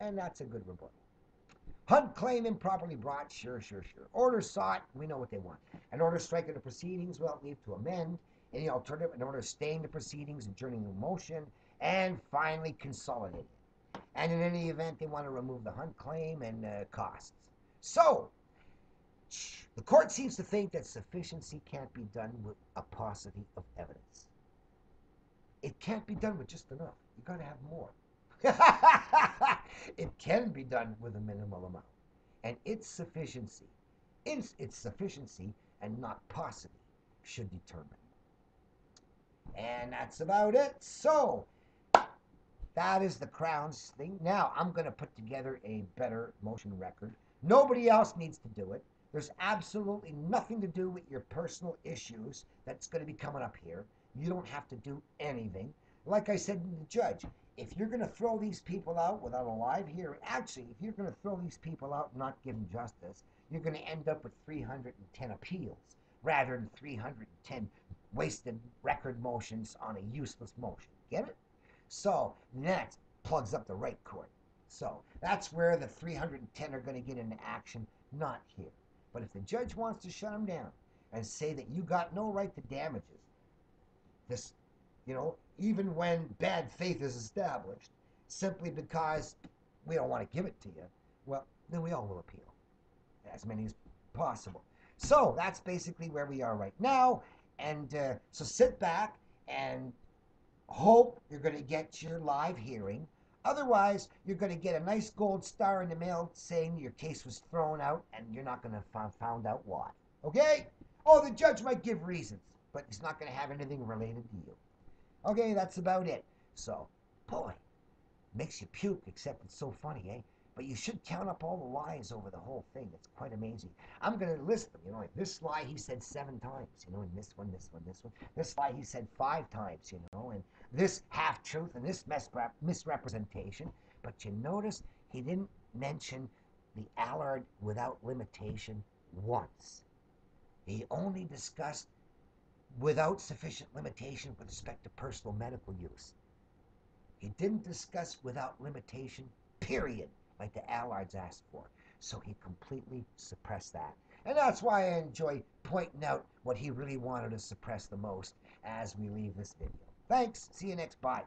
And that's a good report. Hunt claim improperly brought, sure, sure, sure. Order sought, we know what they want. An order striking the proceedings without leave to amend. Any alternative, an order staying the proceedings, adjourning the motion, and finally consolidating. And in any event, they want to remove the Hunt claim and uh, costs. So, the court seems to think that sufficiency can't be done with a paucity of evidence. It can't be done with just enough. You've got to have more. it can be done with a minimal amount. And its sufficiency, its, its sufficiency and not paucity should determine. And that's about it. So, that is the Crown's thing. Now, I'm going to put together a better motion record. Nobody else needs to do it. There's absolutely nothing to do with your personal issues that's going to be coming up here. You don't have to do anything. Like I said to the judge, if you're going to throw these people out without a live hearing, actually, if you're going to throw these people out and not give them justice, you're going to end up with 310 appeals rather than 310 wasted record motions on a useless motion. Get it? So next plugs up the right court. So that's where the 310 are going to get into action, not here. But if the judge wants to shut them down and say that you got no right to damages, this, you know, even when bad faith is established, simply because we don't want to give it to you, well, then we all will appeal. As many as possible. So that's basically where we are right now. And uh, so sit back and hope you're going to get your live hearing. Otherwise, you're going to get a nice gold star in the mail saying your case was thrown out and you're not going to find found out why. Okay? Oh, the judge might give reasons, but he's not going to have anything related to you. Okay, that's about it. So, boy, makes you puke, except it's so funny, eh? But you should count up all the lies over the whole thing. It's quite amazing. I'm going to list them. You know, like this lie he said seven times. You know, and this one, this one, this one. This lie he said five times. You know, and this half truth and this misrepresentation. But you notice he didn't mention the Allard without limitation once. He only discussed without sufficient limitation with respect to personal medical use. He didn't discuss without limitation, period like the Allards asked for. So he completely suppressed that. And that's why I enjoy pointing out what he really wanted to suppress the most as we leave this video. Thanks. See you next. Bye.